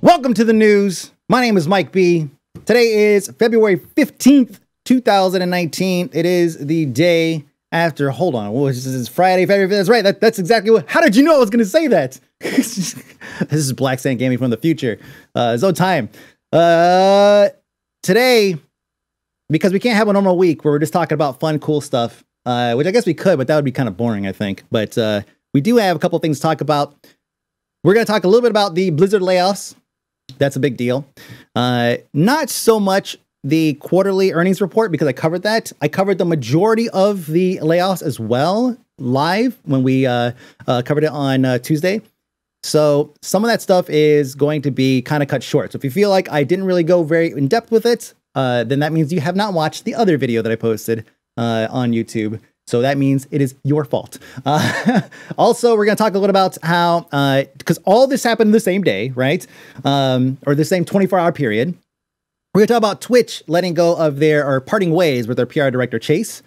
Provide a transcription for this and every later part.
Welcome to the news. My name is Mike B. Today is February 15th, 2019. It is the day after, hold on, what was this? Is Friday, February 5th? That's right. That, that's exactly what, how did you know I was going to say that? this is Black Sand Gaming from the future. Uh, so time. Uh, today, because we can't have a normal week where we're just talking about fun, cool stuff, uh, which I guess we could, but that would be kind of boring, I think. But uh, we do have a couple things to talk about. We're going to talk a little bit about the Blizzard layoffs. That's a big deal. Uh, not so much the quarterly earnings report because I covered that. I covered the majority of the layoffs as well live when we uh, uh, covered it on uh, Tuesday. So some of that stuff is going to be kind of cut short. So if you feel like I didn't really go very in depth with it, uh, then that means you have not watched the other video that I posted uh, on YouTube. So that means it is your fault. Uh, also, we're going to talk a little about how, because uh, all this happened the same day, right? Um, or the same 24 hour period. We're going to talk about Twitch letting go of their, or parting ways with their PR director, Chase,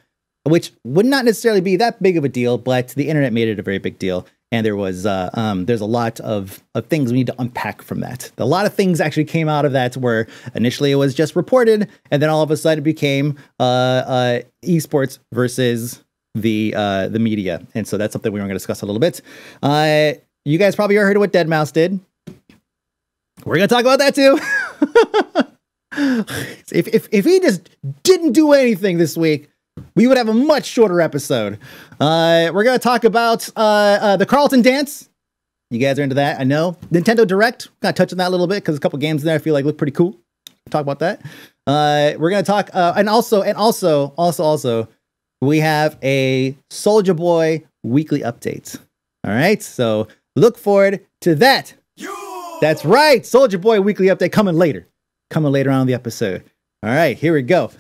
which would not necessarily be that big of a deal, but the internet made it a very big deal and there was uh, um, there's a lot of, of things we need to unpack from that. A lot of things actually came out of that where initially it was just reported, and then all of a sudden it became uh, uh, esports versus the uh, the media, and so that's something we are going to discuss a little bit. Uh, you guys probably already heard what Deadmau5 did. We're going to talk about that too. if, if if he just didn't do anything this week, we would have a much shorter episode. Uh, we're going to talk about uh, uh, the Carlton Dance. You guys are into that, I know. Nintendo Direct, going to touch on that a little bit because a couple games in there I feel like look pretty cool. Talk about that. Uh, we're going to talk, uh, and also, and also, also, also, we have a Soulja Boy weekly update. All right, so look forward to that. That's right, Soulja Boy weekly update coming later, coming later on the episode. All right, here we go.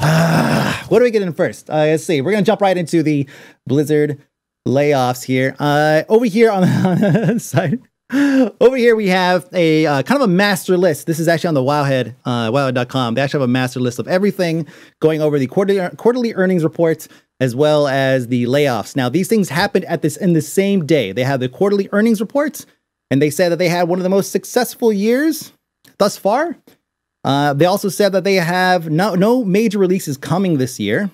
Ah, what do we get in first? Uh, let's see. We're gonna jump right into the Blizzard layoffs here. Uh, over here on on the side, over here we have a uh, kind of a master list. This is actually on the Wowhead, uh, Wowhead.com. They actually have a master list of everything going over the quarterly quarterly earnings reports as well as the layoffs. Now, these things happened at this in the same day. They have the quarterly earnings reports, and they said that they had one of the most successful years thus far. Uh, they also said that they have no, no major releases coming this year,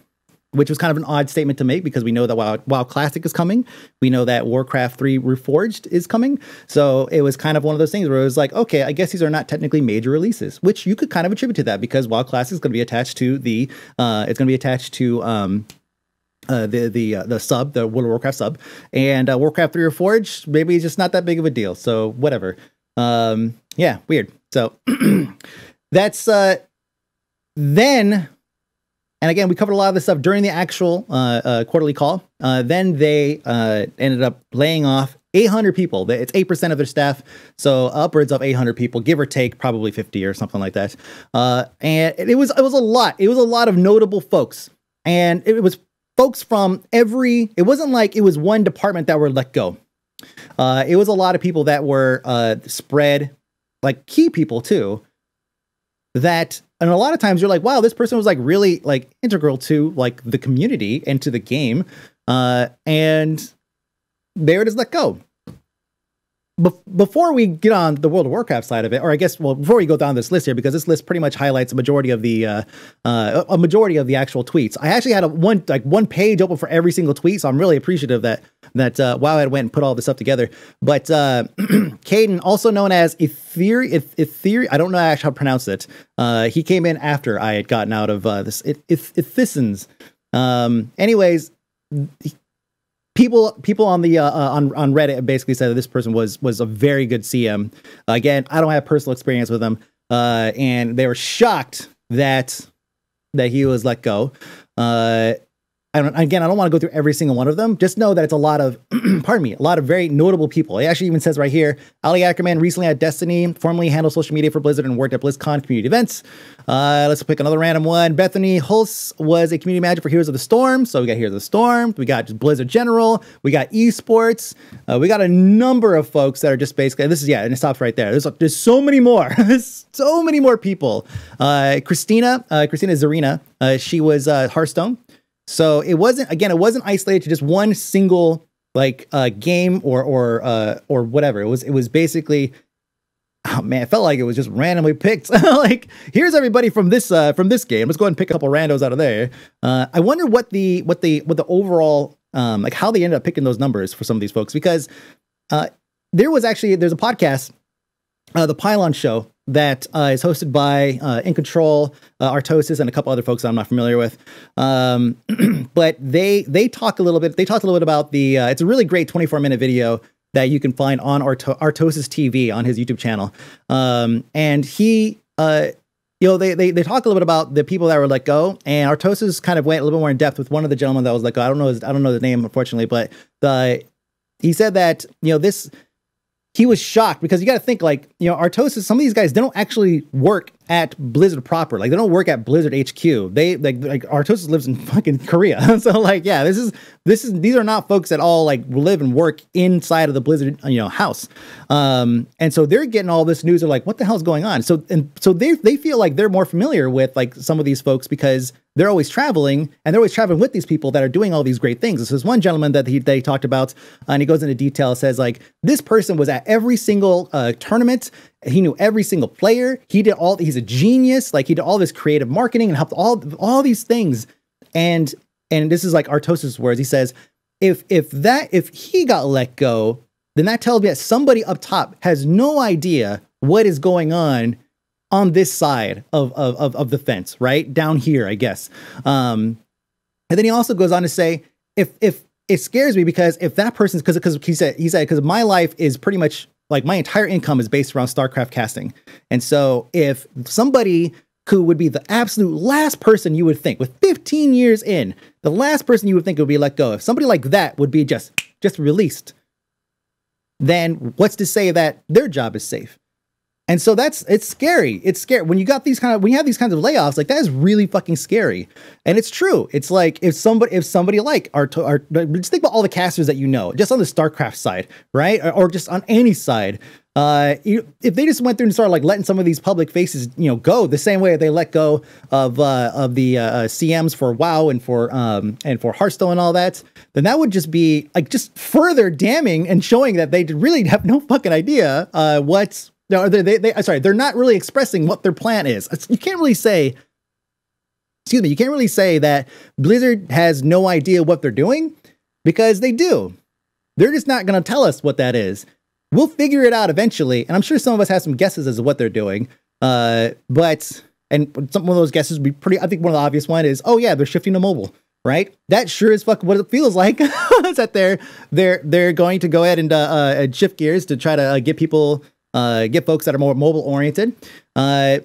which was kind of an odd statement to make because we know that WoW, WoW Classic is coming. We know that Warcraft 3 Reforged is coming. So it was kind of one of those things where it was like, okay, I guess these are not technically major releases, which you could kind of attribute to that because WoW Classic is going to be attached to the, uh, it's going to be attached to, um, uh, the the uh, the sub, the World of Warcraft sub, and uh, Warcraft Three Reforged, maybe it's just not that big of a deal. So whatever. Um, yeah, weird. So That's uh, then, and again, we covered a lot of this stuff during the actual uh, uh, quarterly call. Uh, then they uh, ended up laying off 800 people. It's 8% of their staff, so upwards of 800 people, give or take, probably 50 or something like that. Uh, and it was it was a lot. It was a lot of notable folks, and it was folks from every. It wasn't like it was one department that were let go. Uh, it was a lot of people that were spread, like key people too, that and a lot of times you're like wow this person was like really like integral to like the community and to the game uh and they were just let go before we get on the World of Warcraft side of it, or I guess, well, before we go down this list here, because this list pretty much highlights a majority of the uh, uh, a majority of the actual tweets. I actually had a one like one page open for every single tweet, so I'm really appreciative that that uh, WoW Wowhead went and put all this stuff together. But uh, Caden, also known as Ethereum, Ether, I don't know actually how to pronounce it. Uh, he came in after I had gotten out of uh, this Ithissins. Um, anyways, people people on the uh, uh, on on Reddit basically said that this person was was a very good CM. Again, I don't have personal experience with him, uh, and they were shocked that that he was let go. Uh, I don't, again, I don't want to go through every single one of them. Just know that it's a lot of, pardon me, a lot of very notable people. It actually even says right here, Ali Ackerman recently at Destiny, formerly handled social media for Blizzard and worked at BlizzCon community events. Uh, let's pick another random one. Bethany Hulse was a community manager for Heroes of the Storm. So we got Heroes of the Storm. We got Blizzard General. We got esports. Uh, we got a number of folks that are just basically, this is, yeah, and it stops right there. There's, there's so many more. so many more people. Uh, Christina, uh, Christina Zarina, uh, she was uh, Hearthstone. So it wasn't again, it wasn't isolated to just one single like uh, game or or uh, or whatever. It was it was basically oh man, it felt like it was just randomly picked. like, here's everybody from this uh, from this game. Let's go ahead and pick a couple randos out of there. Uh, I wonder what the what the what the overall um, like how they ended up picking those numbers for some of these folks because uh, there was actually there's a podcast, uh, the Pylon Show that uh, is hosted by uh, In Control, uh, Artosis, and a couple other folks I'm not familiar with. Um, but they they talk a little bit. They talked a little bit about the. Uh, it's a really great 24 minute video that you can find on Arto- Artosis TV on his YouTube channel. Um, and he, uh, you know, they, they they talk a little bit about the people that were let go, and Artosis kind of went a little bit more in depth with one of the gentlemen that was let go. I don't know, his, I don't know the name unfortunately, but the he said that you know this he was shocked because you got to think like you know Artosis. Some of these guys they don't actually work at Blizzard proper. Like they don't work at Blizzard HQ. They like like Artosis lives in fucking Korea. so like yeah, this is this is these are not folks at all like live and work inside of the Blizzard you know house. Um, and so they're getting all this news. They're like, what the hell's going on? So and so they they feel like they're more familiar with like some of these folks because they're always traveling and they're always traveling with these people that are doing all these great things. This is one gentleman that he they talked about, uh, and he goes into detail. Says like this person was at every single uh, tournament. He knew every single player. He did all. He's a genius. Like he did all this creative marketing and helped all all these things. And and this is like Artosis' words. He says, if if that if he got let go, then that tells me that somebody up top has no idea what is going on on this side of, of, of, the fence, right? Down here, I guess. Um, and then he also goes on to say, if, if it scares me because if that person's, because, because he said, he said, because my life is pretty much like my entire income is based around StarCraft casting. And so if somebody who would be the absolute last person you would think with 15 years in, the last person you would think would be let go, if somebody like that would be just, just released, then what's to say that their job is safe? And so that's it's scary. It's scary when you got these kind of when you have these kinds of layoffs. Like that is really fucking scary. And it's true. It's like if somebody if somebody like our, our just think about all the casters that you know, just on the StarCraft side, right, or, or just on any side. Uh, you, if they just went through and started like letting some of these public faces, you know, go the same way they let go of uh, of the uh, CMs for WoW and for um and for Hearthstone and all that, then that would just be like just further damning and showing that they really have no fucking idea uh what's no, they, they, they, sorry, they're not really expressing what their plan is. You can't really say, excuse me, you can't really say that Blizzard has no idea what they're doing because they do. They're just not going to tell us what that is. We'll figure it out eventually, and I'm sure some of us have some guesses as to what they're doing. Uh, but and some of those guesses would be pretty. I think one of the obvious one is, oh yeah, they're shifting to mobile, right? That sure is fuck what it feels like. is that they're they're they're going to go ahead and uh, uh, shift gears to try to uh, get people uh, get folks that are more mobile oriented. Uh,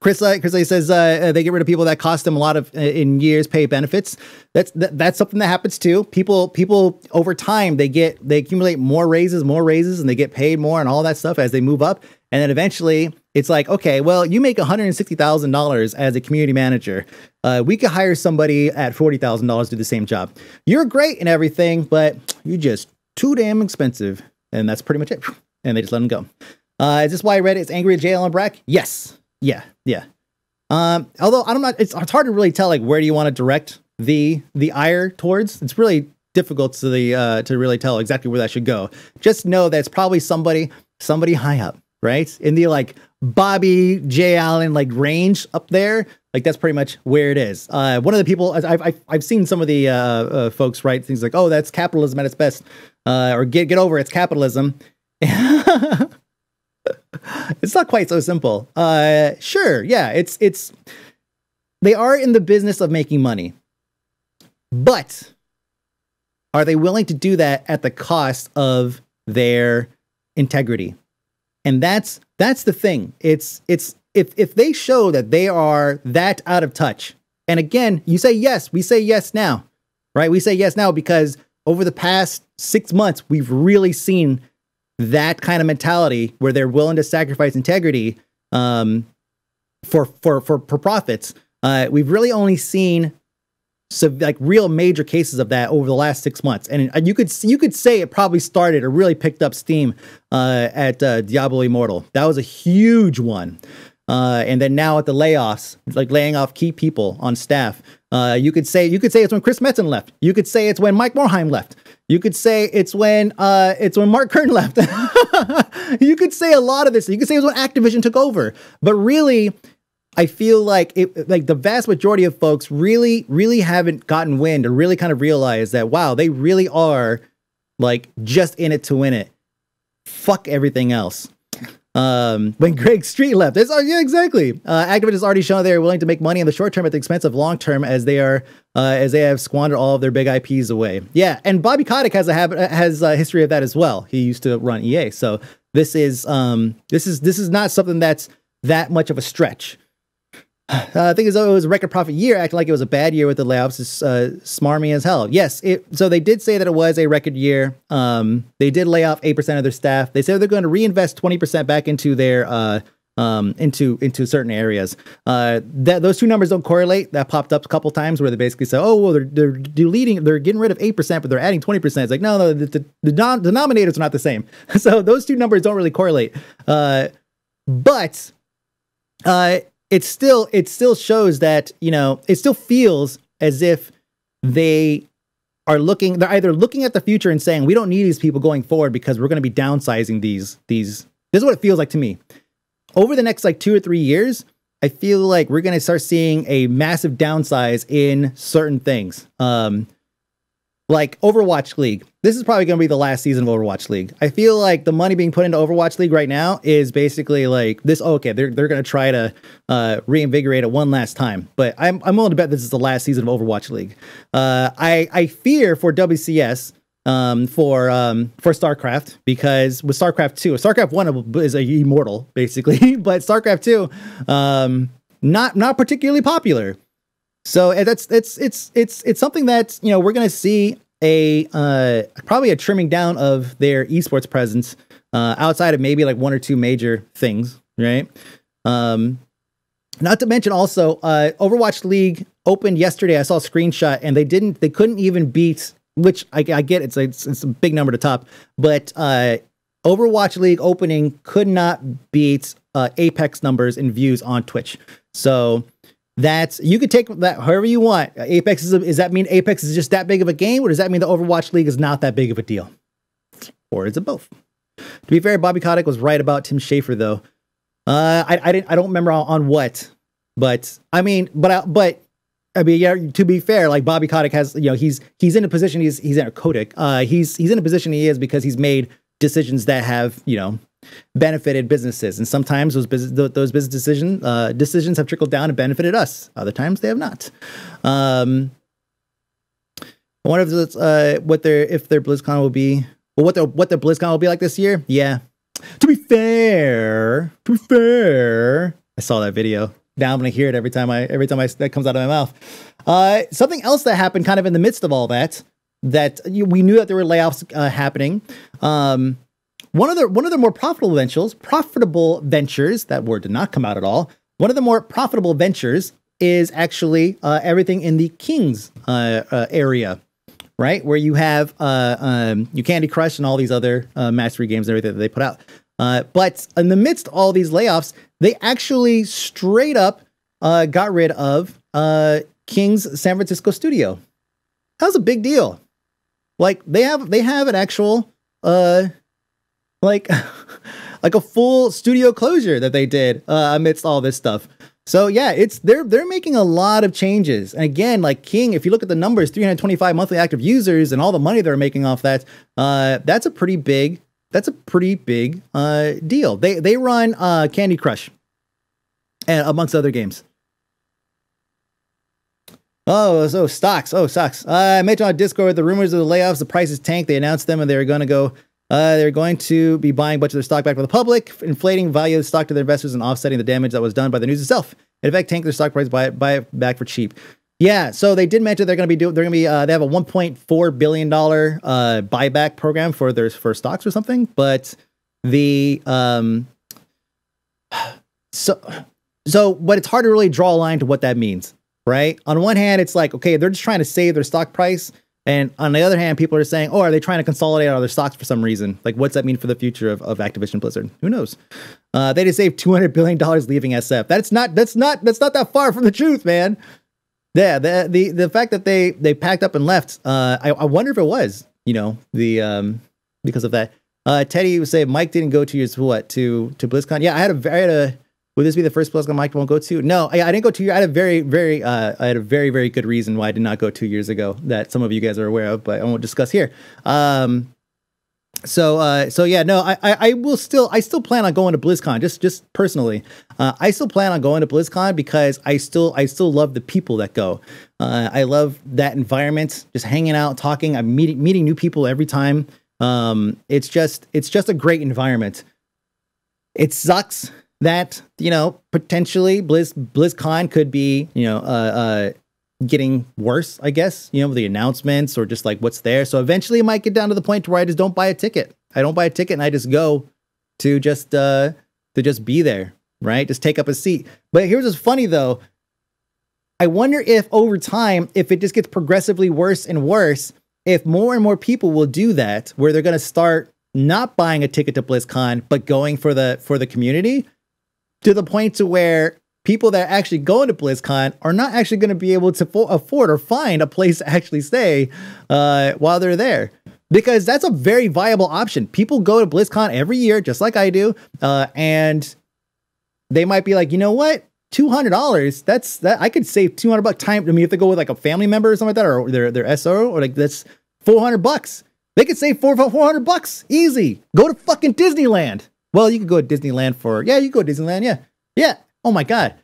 Chris, uh, Chris says uh, they get rid of people that cost them a lot of uh, in years pay benefits. That's that, that's something that happens too. People people over time they get they accumulate more raises, more raises, and they get paid more and all that stuff as they move up. And then eventually it's like, okay, well, you make one hundred and sixty thousand dollars as a community manager. Uh, we could hire somebody at forty thousand dollars to do the same job. You're great and everything, but you're just too damn expensive, and that's pretty much it and they just let him go. Uh, is this why Reddit is angry at J. Allen Brack? Yes. Yeah. Yeah. Um, although I'm not, it's, it's hard to really tell like where do you want to direct the the ire towards. It's really difficult to the uh, to really tell exactly where that should go. Just know that it's probably somebody somebody high up, right in the like Bobby J. Allen like range up there. Like that's pretty much where it is. Uh, one of the people I've, I've I've seen some of the uh, uh, folks write things like, "Oh, that's capitalism at its best," uh, or "Get get over it, it's capitalism." it's not quite so simple. Uh, sure, yeah, it's it's they are in the business of making money, but are they willing to do that at the cost of their integrity? And that's that's the thing. It's it's if if they show that they are that out of touch, and again, you say yes, we say yes now, right? We say yes now because over the past six months, we've really seen that kind of mentality where they're willing to sacrifice integrity um, for, for for for profits. Uh, we've really only seen some like real major cases of that over the last six months, and you could you could say it probably started or really picked up steam uh, at uh, Diablo Immortal. That was a huge one. Uh, and then now at the layoffs, like laying off key people on staff. Uh, you could say you could say it's when Chris Metzen left. You could say it's when Mike Morhaime left. You could say it's when uh, it's when Mark Kern left. you could say a lot of this. You could say it was when Activision took over. But really, I feel like it, like the vast majority of folks really, really haven't gotten wind or really kind of realized that wow, they really are like just in it to win it. Fuck everything else. Um, when Greg Street left, it's, oh, yeah, exactly. Uh, Activision has already shown they're willing to make money in the short term at the expense of long term, as they are uh, as they have squandered all of their big IPs away. Yeah, and Bobby Kotick has a habit has a history of that as well. He used to run EA, so this is um, this is this is not something that's that much of a stretch. Uh, I think it was a record profit year, acting like it was a bad year with the layoffs is uh, smarmy as hell. Yes, it, so they did say that it was a record year. Um, they did lay off eight percent of their staff. They said they're going to reinvest twenty percent back into their uh, um, into into certain areas. Uh, that those two numbers don't correlate. That popped up a couple times where they basically say, "Oh, well, they're they're deleting, they're getting rid of eight percent, but they're adding twenty percent." It's like, no, no, the, the, the denominators are not the same. so those two numbers don't really correlate. Uh, but uh, it still it still shows that you know it still feels as if they are looking they're either looking at the future and saying we don't need these people going forward because we're going to be downsizing these these this is what it feels like to me. Over the next like two or three years i feel like we're going to start seeing a massive downsize in certain things. Um like Overwatch League. This is probably going to be the last season of Overwatch League. I feel like the money being put into Overwatch League right now is basically like this. Okay, they're they're going to try to uh, reinvigorate it one last time, but I'm I'm willing to bet this is the last season of Overwatch League. Uh, I I fear for WCS. Um, for um, for StarCraft because with StarCraft two, StarCraft one is a immortal basically, but StarCraft two, um, not not particularly popular. So that's it's it's it's it's something that you know we're going to see a uh, probably a trimming down of their esports presence uh, outside of maybe like one or two major things, right? Um, not to mention also uh, Overwatch League opened yesterday. I saw a screenshot and they didn't they couldn't even beat which I, I get it's, it's it's a big number to top, but uh, Overwatch League opening could not beat uh, Apex numbers and views on Twitch. So that's you could take that however you want. Apex is a, does that mean Apex is just that big of a game, or does that mean the Overwatch League is not that big of a deal, or is it both? To be fair, Bobby Kotick was right about Tim Schafer though. Uh, I I didn't I don't remember on, on what, but I mean, but I, but I mean, yeah. To be fair, like Bobby Kotick has, you know, he's he's in a position. He's he's in a Kotick. Uh, he's he's in a position he is because he's made decisions that have you know benefited businesses. And sometimes those business those business decision uh, decisions have trickled down and benefited us. Other times they have not. Um, I wonder if uh, what their if their BlizzCon will be. Well, what their what their BlizzCon will be like this year. Yeah. To be fair, to be fair, I saw that video. Now I'm gonna hear it every time I every time I that comes out of my mouth. Uh, something else that happened kind of in the midst of all that that we knew that there were layoffs uh, happening. Um, one of the one of the more profitable ventures, profitable ventures, that word did not come out at all. One of the more profitable ventures is actually uh, everything in the Kings uh, uh, area, right? Where you have uh, um, you Candy Crush and all these other uh, mastery games and everything that they put out. Uh, but in the midst of all these layoffs, they actually straight up got rid of King's San Francisco studio. That was a big deal. Like they have they have an actual like like a full studio closure that they did uh, amidst all this stuff. So yeah, it's they're they're making a lot of changes. And again, like King, if you look at the numbers, 325 monthly active users and all the money they're making off that, uh, that's a pretty big that's a pretty big uh, deal. They they run uh, Candy Crush and amongst other games. Oh, so stocks. Oh, stocks. Uh, I mentioned on Discord the rumors of the layoffs, the prices tanked. They announced them and they were going to go uh, they're going to be buying a bunch of their stock back for the public, inflating value of the stock to their investors and offsetting the damage that was done by the news itself. In effect, tank their stock price, buy it, buy it back for cheap. Yeah, so they did mention they're going to be doing. They're going to be. Uh, they have a 1.4 billion dollar uh, buyback program for their for stocks or something. But the um, so so, but it's hard to really draw a line to what that means, right? On one hand, it's like okay, they're just trying to save their stock price and on the other hand, people are saying, oh, are they trying to consolidate all their stocks for some reason? Like, what's that mean for the future of, of Activision Blizzard? Who knows? Uh, they just saved $200 billion leaving SF. That's not, that's not, that's not that far from the truth, man. Yeah, the, the, the fact that they, they packed up and left, uh, I, I wonder if it was. you know the um because of that. Uh, Teddy would say Mike didn't go to what to to BlizzCon. Yeah, I had a I had a. Would this be the first BlizzCon Mike won't go to? No, I, I didn't go two years. I had a very very uh, I had a very very good reason why I did not go two years ago that some of you guys are aware of, but I won't discuss here. Um, so uh so yeah no I, I, I will still i still plan on going to blizzcon just just personally uh i still plan on going to blizzcon because i still i still love the people that go uh i love that environment just hanging out talking i'm meeting meeting new people every time um it's just it's just a great environment it sucks that you know potentially blizz blizzcon could be you know uh uh getting worse, I guess, you know, the announcements or just like what's there. So eventually it might get down to the point where I just don't buy a ticket. I don't buy a ticket and I just go to just uh to just be there, right? Just take up a seat. But here's what's funny though. I wonder if over time, if it just gets progressively worse and worse, if more and more people will do that, where they're gonna start not buying a ticket to BlizzCon, but going for the for the community to the point to where people that are actually going to BlizzCon are not actually going to be able to fo- afford or find a place to actually stay uh, while they're there. Because that's a very viable option. People go to BlizzCon every year, just like I do, uh, and they might be like, you know what, two hundred dollars. That's that I could save two hundred bucks time. I mean, if they go with like a family member or something like that, or their their SO, or like that's four hundred bucks. They could save four four hundred bucks easy. Go to fucking Disneyland. Well, you could go to Disneyland for yeah, you go to Disneyland, yeah, yeah. Oh my god.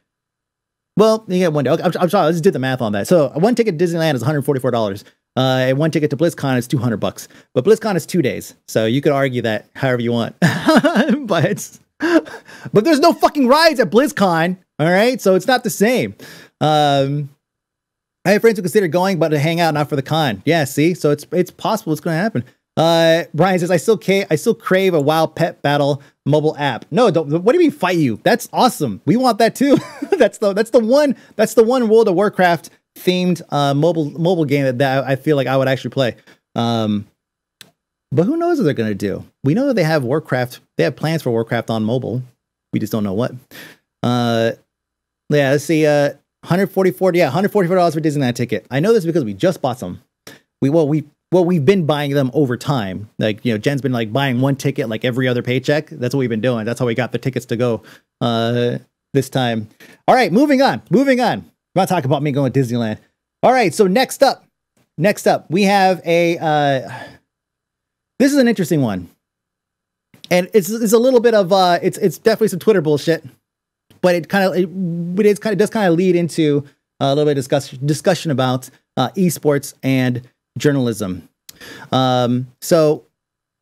Well, you get one. I'm, I'm sorry, I just did the math on that. So one ticket to Disneyland is 144 dollars. Uh, and one ticket to BlizzCon is 200 bucks. But BlizzCon is two days, so you could argue that however you want. but but there's no fucking rides at BlizzCon. All right, so it's not the same. Um, I have friends who consider going, but to hang out, not for the con. Yeah, see, so it's it's possible it's going to happen. Uh, Brian says, I still ca- I still crave a wild pet battle mobile app. No, don't, what do you mean fight you? That's awesome. We want that too. that's the that's the one that's the one World of Warcraft themed uh mobile mobile game that, that I feel like I would actually play. Um, but who knows what they're gonna do? We know that they have Warcraft. They have plans for Warcraft on mobile. We just don't know what. Uh, yeah. Let's see. Uh, 144. Yeah, 144 dollars for Disneyland ticket. I know this because we just bought some. We well we well, we've been buying them over time. Like, you know, Jen's been like buying one ticket like every other paycheck. That's what we've been doing. That's how we got the tickets to go uh, this time. All right, moving on. Moving on. I'm not talking about me going to Disneyland. All right, so next up, next up, we have a. Uh, this is an interesting one, and it's it's a little bit of uh, it's it's definitely some Twitter bullshit, but it kind of it, it is kind of does kind of lead into a little bit of discussion discussion about uh, esports and journalism. Um, so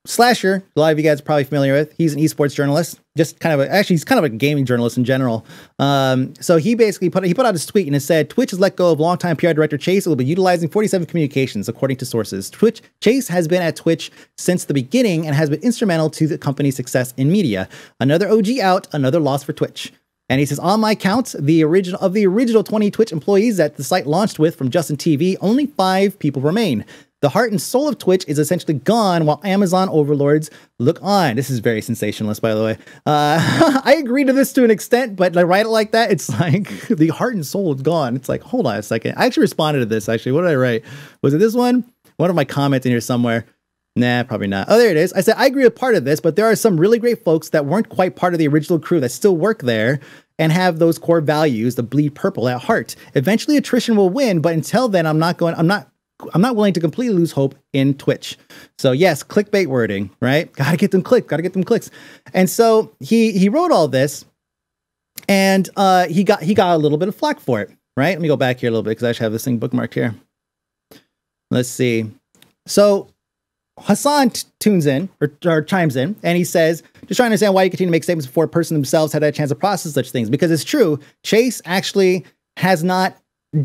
Slasher, a lot of you guys are probably familiar with. He's an esports journalist, just kind of a, actually he's kind of a gaming journalist in general. Um, so he basically put he put out a tweet and it said Twitch has let go of longtime PR director Chase. It will be utilizing 47 communications, according to sources. Twitch Chase has been at Twitch since the beginning and has been instrumental to the company's success in media. Another OG out, another loss for Twitch. And he says, on my count, the original of the original 20 Twitch employees that the site launched with from Justin TV, only five people remain. The heart and soul of Twitch is essentially gone while Amazon overlords look on. This is very sensationalist, by the way. Uh, I agree to this to an extent, but I write it like that, it's like the heart and soul is gone. It's like, hold on a second. I actually responded to this, actually. What did I write? Was it this one? One of my comments in here somewhere. Nah, probably not. Oh, there it is. I said, I agree with part of this, but there are some really great folks that weren't quite part of the original crew that still work there and have those core values, the bleed purple at heart. Eventually attrition will win, but until then, I'm not going, I'm not I'm not willing to completely lose hope in Twitch. So yes, clickbait wording, right? Got to get them clicks, got to get them clicks. And so he he wrote all this, and uh, he got he got a little bit of flack for it, right? Let me go back here a little bit because I actually have this thing bookmarked here. Let's see. So Hassan t- tunes in or, or, chimes in and he says, just trying to understand why you continue to make statements before a person themselves had a chance to process such things. Because it's true, Chase actually has not,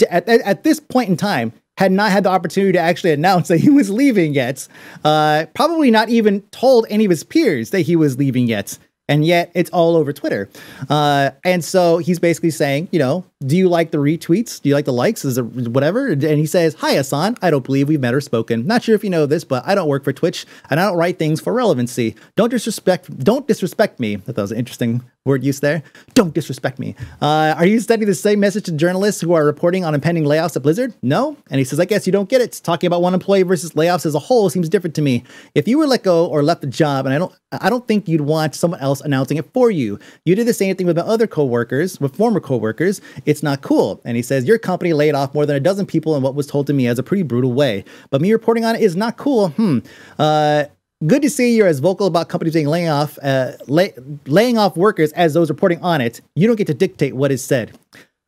at, at, this point in time, had not had the opportunity to actually announce that he was leaving yet. Uh, probably not even told any of his peers that he was leaving yet. And yet it's all over Twitter. Uh, and so he's basically saying, you know, do you like the retweets? Do you like the likes? Is it whatever? And he says, Hi, Asan. I don't believe we've met or spoken. Not sure if you know this, but I don't work for Twitch and I don't write things for relevancy. Don't disrespect, don't disrespect me. That was an interesting word use there. Don't disrespect me. Uh, are you sending the same message to journalists who are reporting on impending layoffs at Blizzard? No. And he says, I guess you don't get it. Talking about one employee versus layoffs as a whole seems different to me. If you were let go or left the job, and I don't, I don't think you'd want someone else announcing it for you. You did the same thing with the other coworkers, with former coworkers. It's not cool. And he says, Your company laid off more than a dozen people in what was told to me as a pretty brutal way. But me reporting on it is not cool. Hmm. Uh, good to see you're as vocal about companies being laying off, uh, lay, laying off workers as those reporting on it. You don't get to dictate what is said.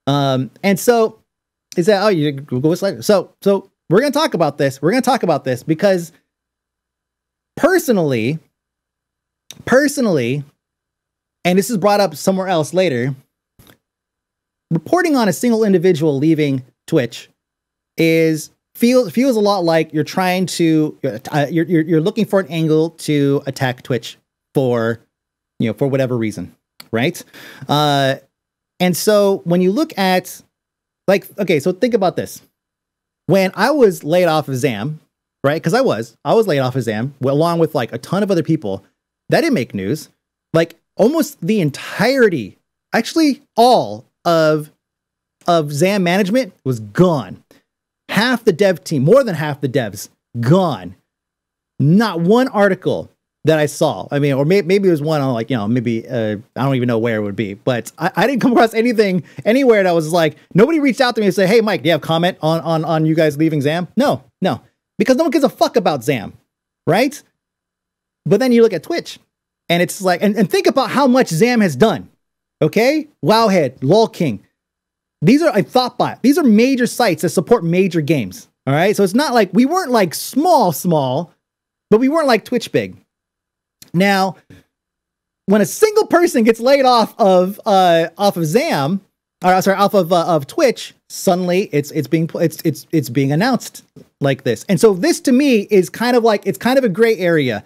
Um, and so he said, oh you Google slide? So so we're gonna talk about this. We're gonna talk about this because personally, personally, and this is brought up somewhere else later. Reporting on a single individual leaving Twitch is feels feels a lot like you're trying to uh, you're, you're you're looking for an angle to attack Twitch for you know for whatever reason, right? Uh, and so when you look at like okay, so think about this. When I was laid off of Zam, right? Because I was, I was laid off of Zam along with like a ton of other people. That didn't make news. Like almost the entirety, actually all of of Zam management was gone. Half the dev team, more than half the devs, gone. Not one article that I saw. I mean, or may- maybe it was one on like, you know, maybe, uh, I don't even know where it would be, but I-, I didn't come across anything anywhere that was like, nobody reached out to me and said, Hey, Mike, do you have comment on, on, on you guys leaving Zam? No, no, because no one gives a fuck about Zam, right? But then you look at Twitch and it's like, and, and think about how much Zam has done. Okay. Wowhead, LoLKing. These are a Thottbot. These are major sites that support major games. All right. So it's not like we weren't like small, small, but we weren't like Twitch big. Now, when a single person gets laid off of uh off of Zam, or sorry, off of uh, of Twitch, suddenly it's it's being it's it's it's being announced like this. And so this to me is kind of like it's kind of a gray area.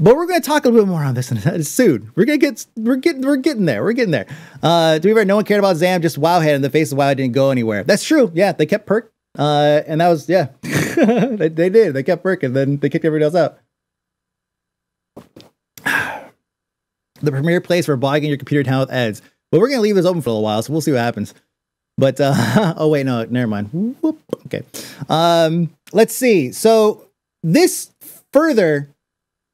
But we're going to talk a little bit more on this soon. We're going to get we're getting we're getting there. We're getting there. Uh, to be fair, no one cared about Zam. Just Wowhead in the face of Wow didn't go anywhere. That's true. Yeah, they kept perk. Uh, and that was yeah, they, they did. They kept perk, and then they kicked everybody else out. the premier place for bogging your computer down with ads. But we're gonna leave this open for a little while, so we'll see what happens. But uh, oh wait, no, never mind. Whoop, okay, um, let's see. So this further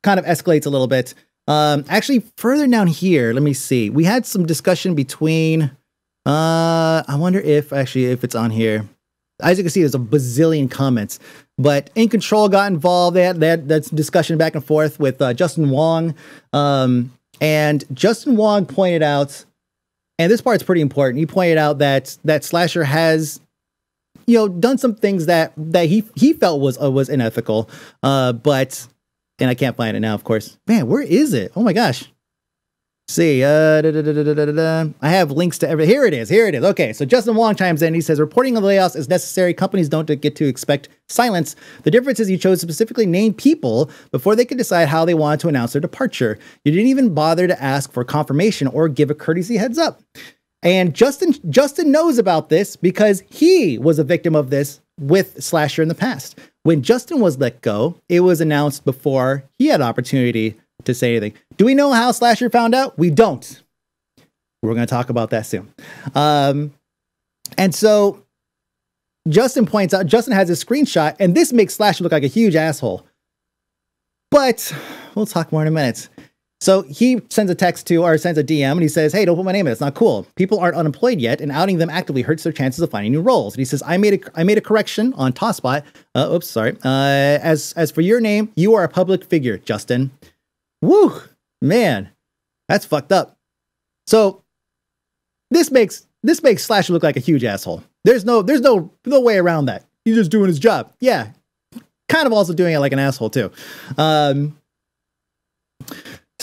kind of escalates a little bit. Um, actually, further down here, let me see. We had some discussion between. Uh, I wonder if actually if it's on here. As you can see, there's a bazillion comments. But In Control got involved. They had, they had that discussion back and forth with uh, Justin Wong. Um, and Justin Wong pointed out, and this part's pretty important. He pointed out that that Slasher has, you know, done some things that that he he felt was uh, was unethical. Uh, but and I can't find it now, of course. Man, where is it? Oh my gosh see, uh, da, da, da, I have links to every. Here it is. Here it is. Okay, so Justin Wong chimes in. He says, "Reporting of layoffs is necessary. Companies don't get to expect silence. The difference is you chose specifically name people before they could decide how they wanted to announce their departure. You didn't even bother to ask for confirmation or give a courtesy heads up." And Justin Justin knows about this because he was a victim of this with Slasher in the past. When Justin was let go, it was announced before he had opportunity to say anything. Do we know how Slasher found out? We don't. We're going to talk about that soon. Um, and so Justin points out, Justin has a screenshot, and this makes Slasher look like a huge asshole. But we'll talk more in a minute. So he sends a text to or sends a DM and he says, Hey, don't put my name in. It's not cool. People aren't unemployed yet, and outing them actively hurts their chances of finding new roles. And he says, I made a I made a correction on TossBot. Uh, oops, sorry. Uh, as as for your name, you are a public figure, Justin. Woo, man, that's fucked up. So this makes this makes Slasher look like a huge asshole. There's no there's no no way around that. He's just doing his job. Yeah, kind of also doing it like an asshole too. Um,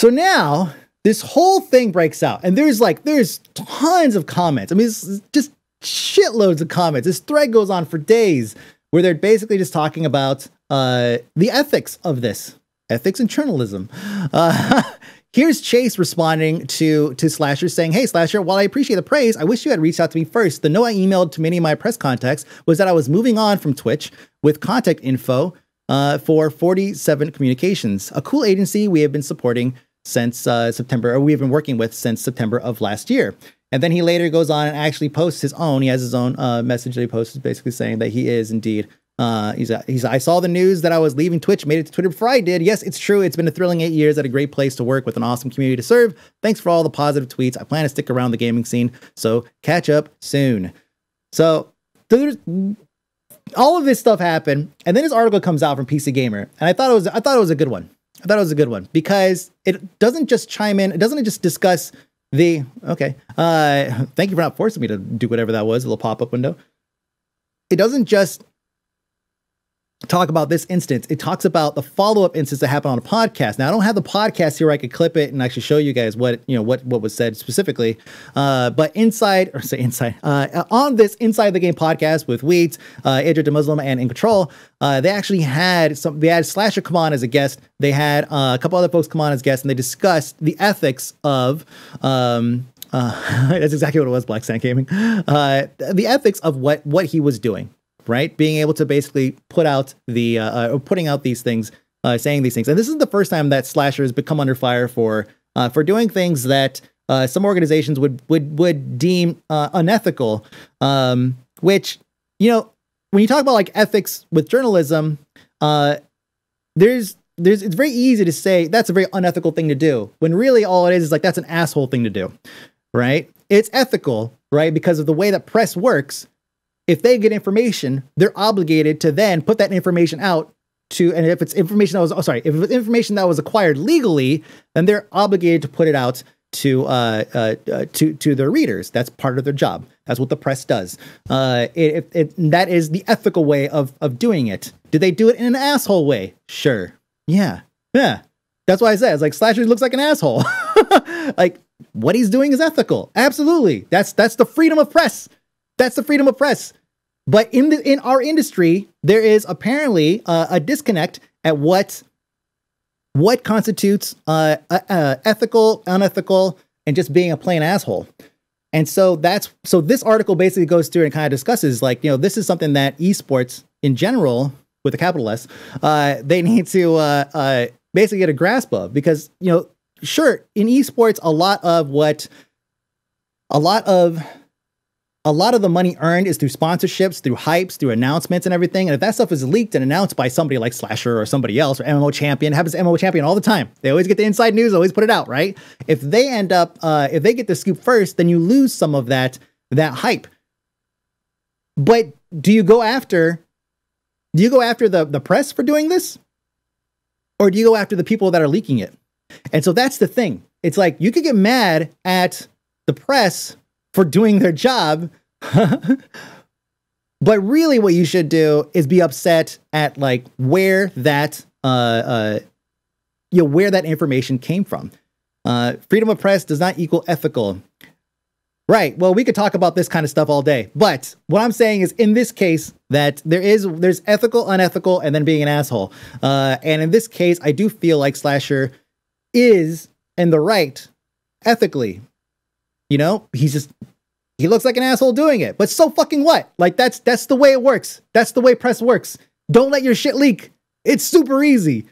so now this whole thing breaks out, and there's like there's tons of comments. I mean, it's just shitloads of comments. This thread goes on for days where they're basically just talking about uh, the ethics of this ethics and journalism. Uh, here's Chase responding to to Slasher saying, "Hey Slasher, while I appreciate the praise, I wish you had reached out to me first. The note I emailed to many of my press contacts was that I was moving on from Twitch with contact info uh, for 47 Communications, a cool agency we have been supporting since uh, September, or we have been working with since September of last year." And then he later goes on and actually posts his own. He has his own uh, message that he posts, basically saying that he is indeed uh, he's he's. I saw the news that I was leaving Twitch, made it to Twitter before I did. Yes, it's true. It's been a thrilling eight years at a great place to work with an awesome community to serve. Thanks for all the positive tweets. I plan to stick around the gaming scene, so catch up soon. So all of this stuff happened, and then this article comes out from PC Gamer, and I thought it was I thought it was a good one. I thought it was a good one because it doesn't just chime in. It doesn't just discuss the okay. Uh, thank you for not forcing me to do whatever that was. A little pop up window. It doesn't just talk about this instance. It talks about the follow-up instance that happened on a podcast. Now I don't have the podcast here. I could clip it and actually show you guys what you know what what was said specifically. Uh, but inside or say inside uh, on this inside the game podcast with Weeds, uh, Idris the Muslim, and in control, uh, they actually had some. They had Slasher come on as a guest. They had uh, a couple other folks come on as guests, and they discussed the ethics of. Um, uh, that's exactly what it was, Black Sand Gaming. Uh, the ethics of what what he was doing, right? Being able to basically put out the uh, uh, putting out these things, uh, saying these things, and this is the first time that Slasher has become under fire for uh, for doing things that uh, some organizations would would would deem uh, unethical. Um, which you know, when you talk about like ethics with journalism, uh, there's there's it's very easy to say that's a very unethical thing to do when really all it is is like that's an asshole thing to do, right? It's ethical, right? Because of the way that press works if they get information, they're obligated to then put that information out to, and if it's information that was, oh, sorry, if it's information that was acquired legally, then they're obligated to put it out to uh, uh, uh, to to their readers. That's part of their job. That's what the press does. Uh, it, it, it, that is the ethical way of of doing it. Do they do it in an asshole way? Sure. Yeah. Yeah. That's why I said it's like Slasher looks like an asshole. like what he's doing is ethical. Absolutely. That's that's the freedom of press. That's the freedom of press. But in the in our industry, there is apparently uh, a disconnect at what what constitutes uh, uh, uh, ethical, unethical, and just being a plain asshole. And so that's so this article basically goes through and kind of discusses like you know this is something that esports in general with a capital S uh, they need to uh, basically get a grasp of because you know sure in esports a lot of what a lot of a lot of the money earned is through sponsorships, through hypes, through announcements and everything. And if that stuff is leaked and announced by somebody like Slasher or somebody else or MMO Champion, happens to MMO Champion all the time. They always get the inside news, always put it out, right? If they end up, uh, if they get the scoop first, then you lose some of that that hype. But do you go after? Do you go after the the press for doing this, or do you go after the people that are leaking it? And so that's the thing. It's like you could get mad at the press for doing their job. but really what you should do is be upset at like where that uh uh you know where that information came from. Uh freedom of press does not equal ethical. Right. Well, we could talk about this kind of stuff all day. But what I'm saying is in this case that there is there's ethical, unethical, and then being an asshole. Uh and in this case, I do feel like Slasher is in the right ethically you know, he's just he looks like an asshole doing it. But so fucking what? Like that's that's the way it works. That's the way press works. Don't let your shit leak. It's super easy.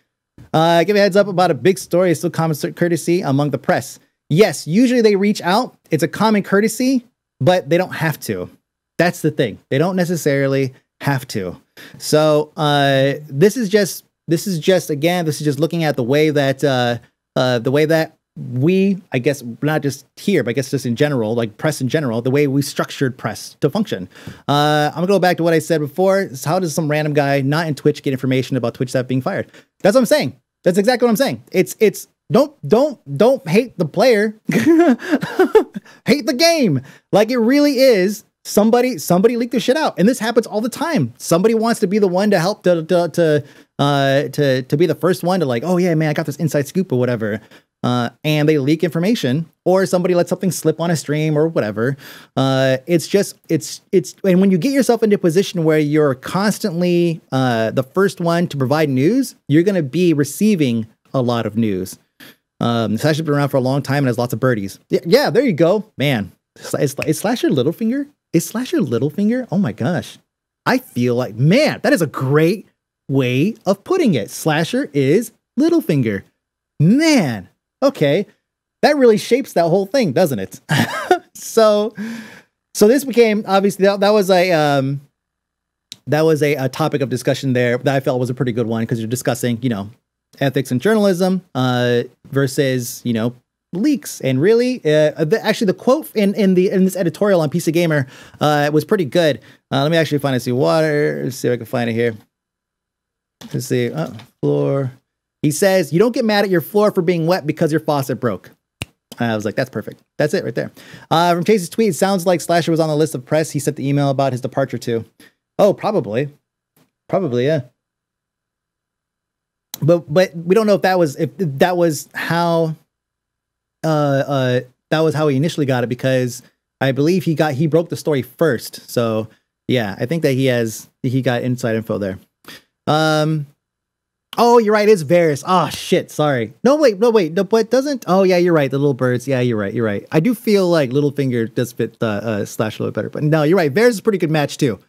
Uh, give a heads up about a big story. It's still common courtesy among the press. Yes, usually they reach out. It's a common courtesy, but they don't have to. That's the thing. They don't necessarily have to. So uh, this is just this is just again this is just looking at the way that uh, uh, the way that we, I guess, not just here, but I guess just in general, like press in general, the way we structured press to function. Uh, I'm gonna go back to what I said before. How does some random guy not in Twitch get information about Twitch staff being fired? That's what I'm saying. That's exactly what I'm saying. It's it's don't don't don't hate the player, hate the game. Like it really is. Somebody somebody leaked the shit out, and this happens all the time. Somebody wants to be the one to help to to to uh, to to be the first one to like, oh yeah, man, I got this inside scoop or whatever uh, and they leak information or somebody lets something slip on a stream or whatever uh, it's just it's it's and when you get yourself into a position where you're constantly uh, the first one to provide news you're going to be receiving a lot of news Um, Slasher's been around for a long time and has lots of birdies. Yeah, yeah there you go, man. Is, is Slasher Littlefinger? Is Slasher Littlefinger? Oh my gosh, I feel like man, that is a great way of putting it. Slasher is Littlefinger. Man, okay, that really shapes that whole thing, doesn't it? so, so this became obviously that, that was a um, that was a, a topic of discussion there that I felt was a pretty good one because you're discussing, you know, ethics and journalism uh, versus, you know, leaks. And really, uh, the, actually, the quote in, in the in this editorial on PC Gamer uh, was pretty good. Uh, let me actually find it. See water. Let's see if I can find it here. Let's see. Oh, floor. He says, "You don't get mad at your floor for being wet because your faucet broke." I was like, "That's perfect. That's it right there." Uh, from Chase's tweet, sounds like Slasher was on the list of press. He sent the email about his departure too. Oh, probably. Probably, yeah. But but we don't know if that was if that was how uh uh that was how he initially got it because I believe he got he broke the story first. So yeah, I think that he has he got inside info there. Um Oh, you're right. It's Varys. Oh shit. Sorry. No, wait, no, wait. No, but doesn't. Oh yeah, you're right. The little birds. Yeah, you're right. You're right. I do feel like Littlefinger does fit uh, uh, Slash a little better, but no, you're right. Varys is a pretty good match too.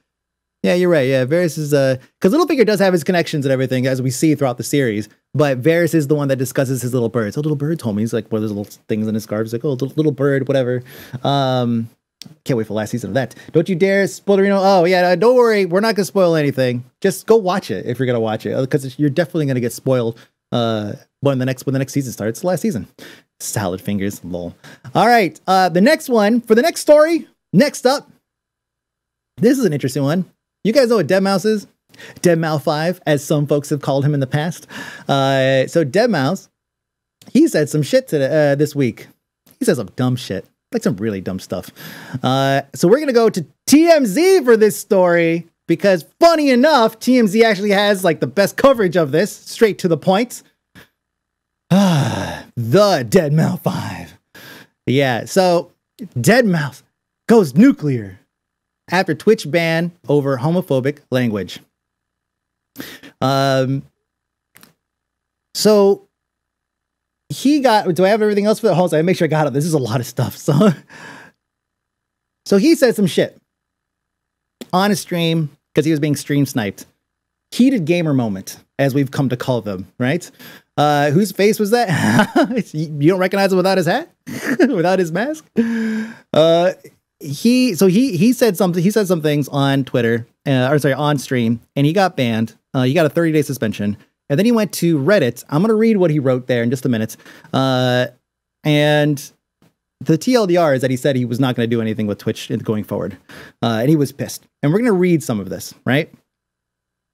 Yeah, you're right. Yeah, Varys is uh because Littlefinger does have his connections and everything as we see throughout the series. But Varys is the one that discusses his little birds. Oh, little bird told me he's like one of those little things in his scarf. He's like, oh, little bird, whatever. Um, can't wait for the last season of that. Don't you dare spoil spoiler. Oh yeah, uh, don't worry. We're not gonna spoil anything. Just go watch it if you're gonna watch it because you're definitely gonna get spoiled. Uh, when the next when the next season starts, last season. Salad fingers, lol. All right, uh, the next one for the next story. Next up, this is an interesting one. You guys know what Deadmau5 is? Dead Mouse 5, as some folks have called him in the past. Uh, so Deadmau5, he said some shit today, uh, this week. He said some dumb shit, like some really dumb stuff. Uh, so we're gonna go to TMZ for this story because, funny enough, TMZ actually has like the best coverage of this, straight to the point. Ah, the Deadmau5. Yeah, so Deadmau5 goes nuclear after Twitch ban over homophobic language. Um, so he got. Do I have everything else for the host? I make sure I got it. This is a lot of stuff. So, so he said some shit on a stream because he was being stream sniped. Heated gamer moment, as we've come to call them, right? Uh, whose face was that? you don't recognize him without his hat, without his mask. Uh, he so he he said something he said some things on Twitter uh, or sorry on stream and he got banned. Uh, he got a 30 day suspension and then he went to Reddit. I'm gonna read what he wrote there in just a minute. Uh, and the TLDR is that he said he was not going to do anything with Twitch going forward, uh, and he was pissed. And we're going to read some of this, right?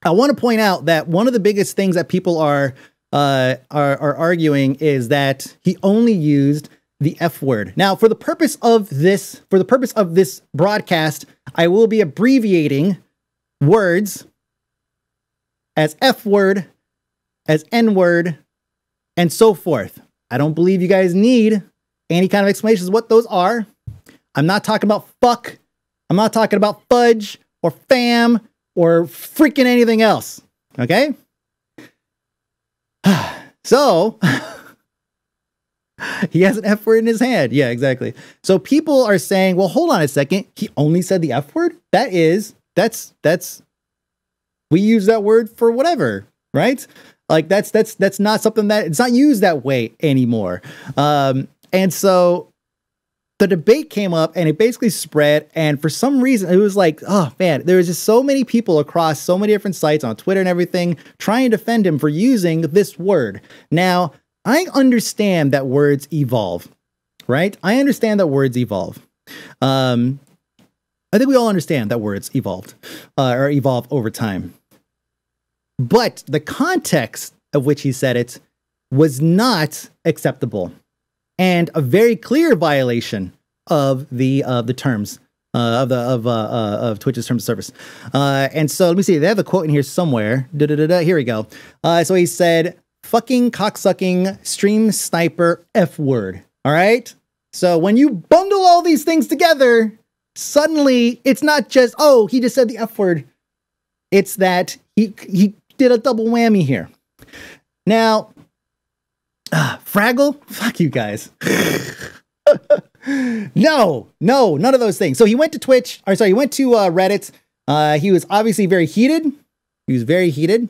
I want to point out that one of the biggest things that people are uh, are, are arguing is that he only used the F word. Now, for the purpose of this, for the purpose of this broadcast, I will be abbreviating words as F word, as N word, and so forth. I don't believe you guys need any kind of explanations what those are. I'm not talking about fuck. I'm not talking about fudge or fam or freaking anything else. Okay? so, he has an F word in his hand. Yeah, exactly. So people are saying, well, hold on a second. He only said the F word? That is, that's, that's, we use that word for whatever, right? Like that's, that's, that's not something that it's not used that way anymore. Um, and so the debate came up and it basically spread. And for some reason, it was like, oh man, there was just so many people across so many different sites on Twitter and everything trying to defend him for using this word. Now, I understand that words evolve, right? I understand that words evolve. Um, I think we all understand that words evolved uh, or evolve over time. But the context of which he said it was not acceptable and a very clear violation of the uh, the terms uh, of the of uh, uh, of Twitch's terms of service. Uh, and so let me see. They have a quote in here somewhere. Da-da-da-da. Here we go. Uh, so he said, fucking cocksucking stream sniper F word. All right. So when you bundle all these things together, suddenly it's not just, oh, he just said the F word. It's that he, he did a double whammy here. Now, uh, Fraggle? Fuck you guys. no, no, none of those things. So he went to Twitch, or sorry, he went to uh, Reddit. Uh, he was obviously very heated. He was very heated.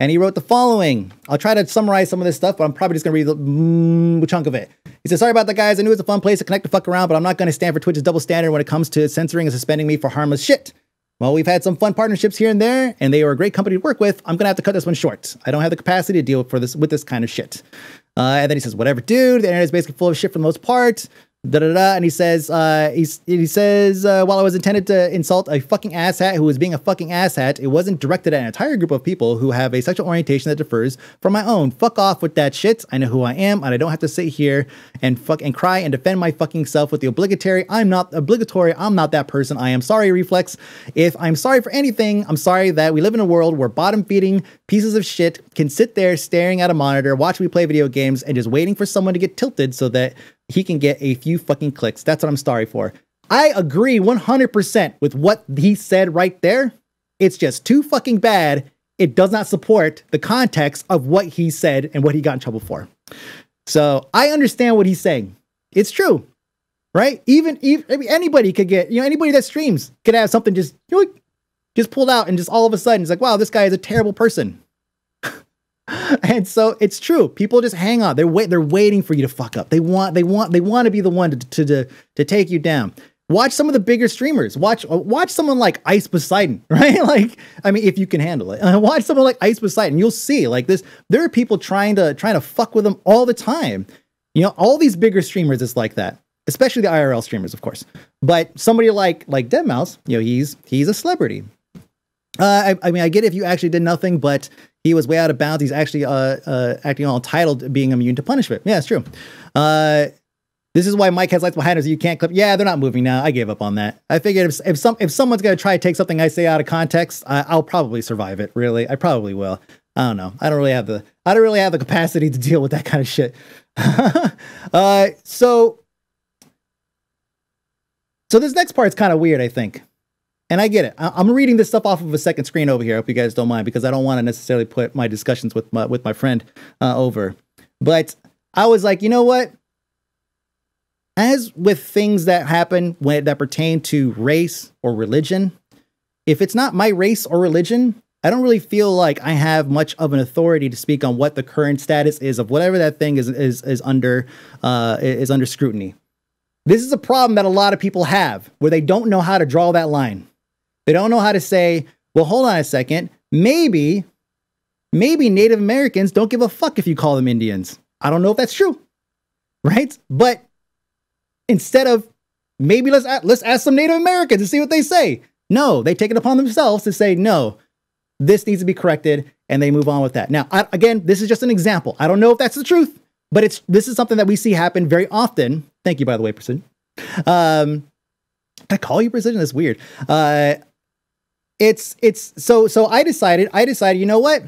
And he wrote the following. I'll try to summarize some of this stuff, but I'm probably just going to read the mm, chunk of it. He said, Sorry about that, guys. I knew it was a fun place to connect the fuck around, but I'm not going to stand for Twitch's double standard when it comes to censoring and suspending me for harmless shit. Well, we've had some fun partnerships here and there, and they are a great company to work with. I'm to have to cut this one short. I don't have the capacity to deal for this with this kind of shit. Uh, and then he says, Whatever, dude. The internet is basically full of shit for the most part da da da. And he says, uh, he's, he says, uh, while I was intended to insult a fucking asshat who was being a fucking asshat, it wasn't directed at an entire group of people who have a sexual orientation that differs from my own. Fuck off with that shit. I know who I am, and I don't have to sit here and fuck and cry and defend my fucking self with the obligatory. I'm not obligatory. I'm not that person. I am sorry, Reflex. If I'm sorry for anything, I'm sorry that we live in a world where bottom feeding pieces of shit can sit there staring at a monitor, watch me play video games, and just waiting for someone to get tilted so that he can get a few fucking clicks. That's what I'm sorry for. I agree 100% with what he said right there. It's just too fucking bad. It does not support the context of what he said and what he got in trouble for. So I understand what he's saying. It's true, right? Even, even I mean, anybody could get, you know, anybody that streams could have something just, you know, just pulled out and just all of a sudden it's like, wow, this guy is a terrible person. and so it's true. People just hang on. They're wait. They're waiting for you to fuck up. They want. They want. They want to be the one to to to, to take you down. Watch some of the bigger streamers. Watch watch someone like Ice Poseidon, right? Like, I mean, if you can handle it, uh, watch someone like Ice Poseidon. You'll see like this. There are people trying to trying to fuck with them all the time. You know, all these bigger streamers is like that, especially the IRL streamers, of course. But somebody like like Deadmau5, you know, he's he's a celebrity. Uh, I, I mean, I get if you actually did nothing, but he was way out of bounds. He's actually uh, uh, acting all entitled, being immune to punishment. Yeah, it's true. Uh, this is why Mike has lights behind us. You can't clip. Yeah, they're not moving now. I gave up on that. I figured if, if some if someone's gonna try to take something I say out of context, I, will probably survive it. Really, I probably will. I don't know. I don't really have the I don't really have the capacity to deal with that kind of shit. uh, so so this next part is kind of weird. I think. And I get it. I- am reading this stuff off of a second screen over here. I hope you guys don't mind because I don't want to necessarily put my discussions with my with my friend uh, over. But I was like, you know what? As with things that happen when that pertain to race or religion, if it's not my race or religion, I don't really feel like I have much of an authority to speak on what the current status is of whatever that thing is is is under uh, is under scrutiny. This is a problem that a lot of people have where they don't know how to draw that line. They don't know how to say, well, hold on a second. Maybe, maybe Native Americans don't give a fuck if you call them Indians. I don't know if that's true. Right? But instead of maybe let's let's ask some Native Americans and see what they say. No, they take it upon themselves to say no. This needs to be corrected, and they move on with that. Now, I, again, this is just an example. I don't know if that's the truth, but it's this is something that we see happen very often. Thank you, by the way, Precision. Um, I call you Precision? That's weird. Uh, it's it's so so I decided I decided you know what?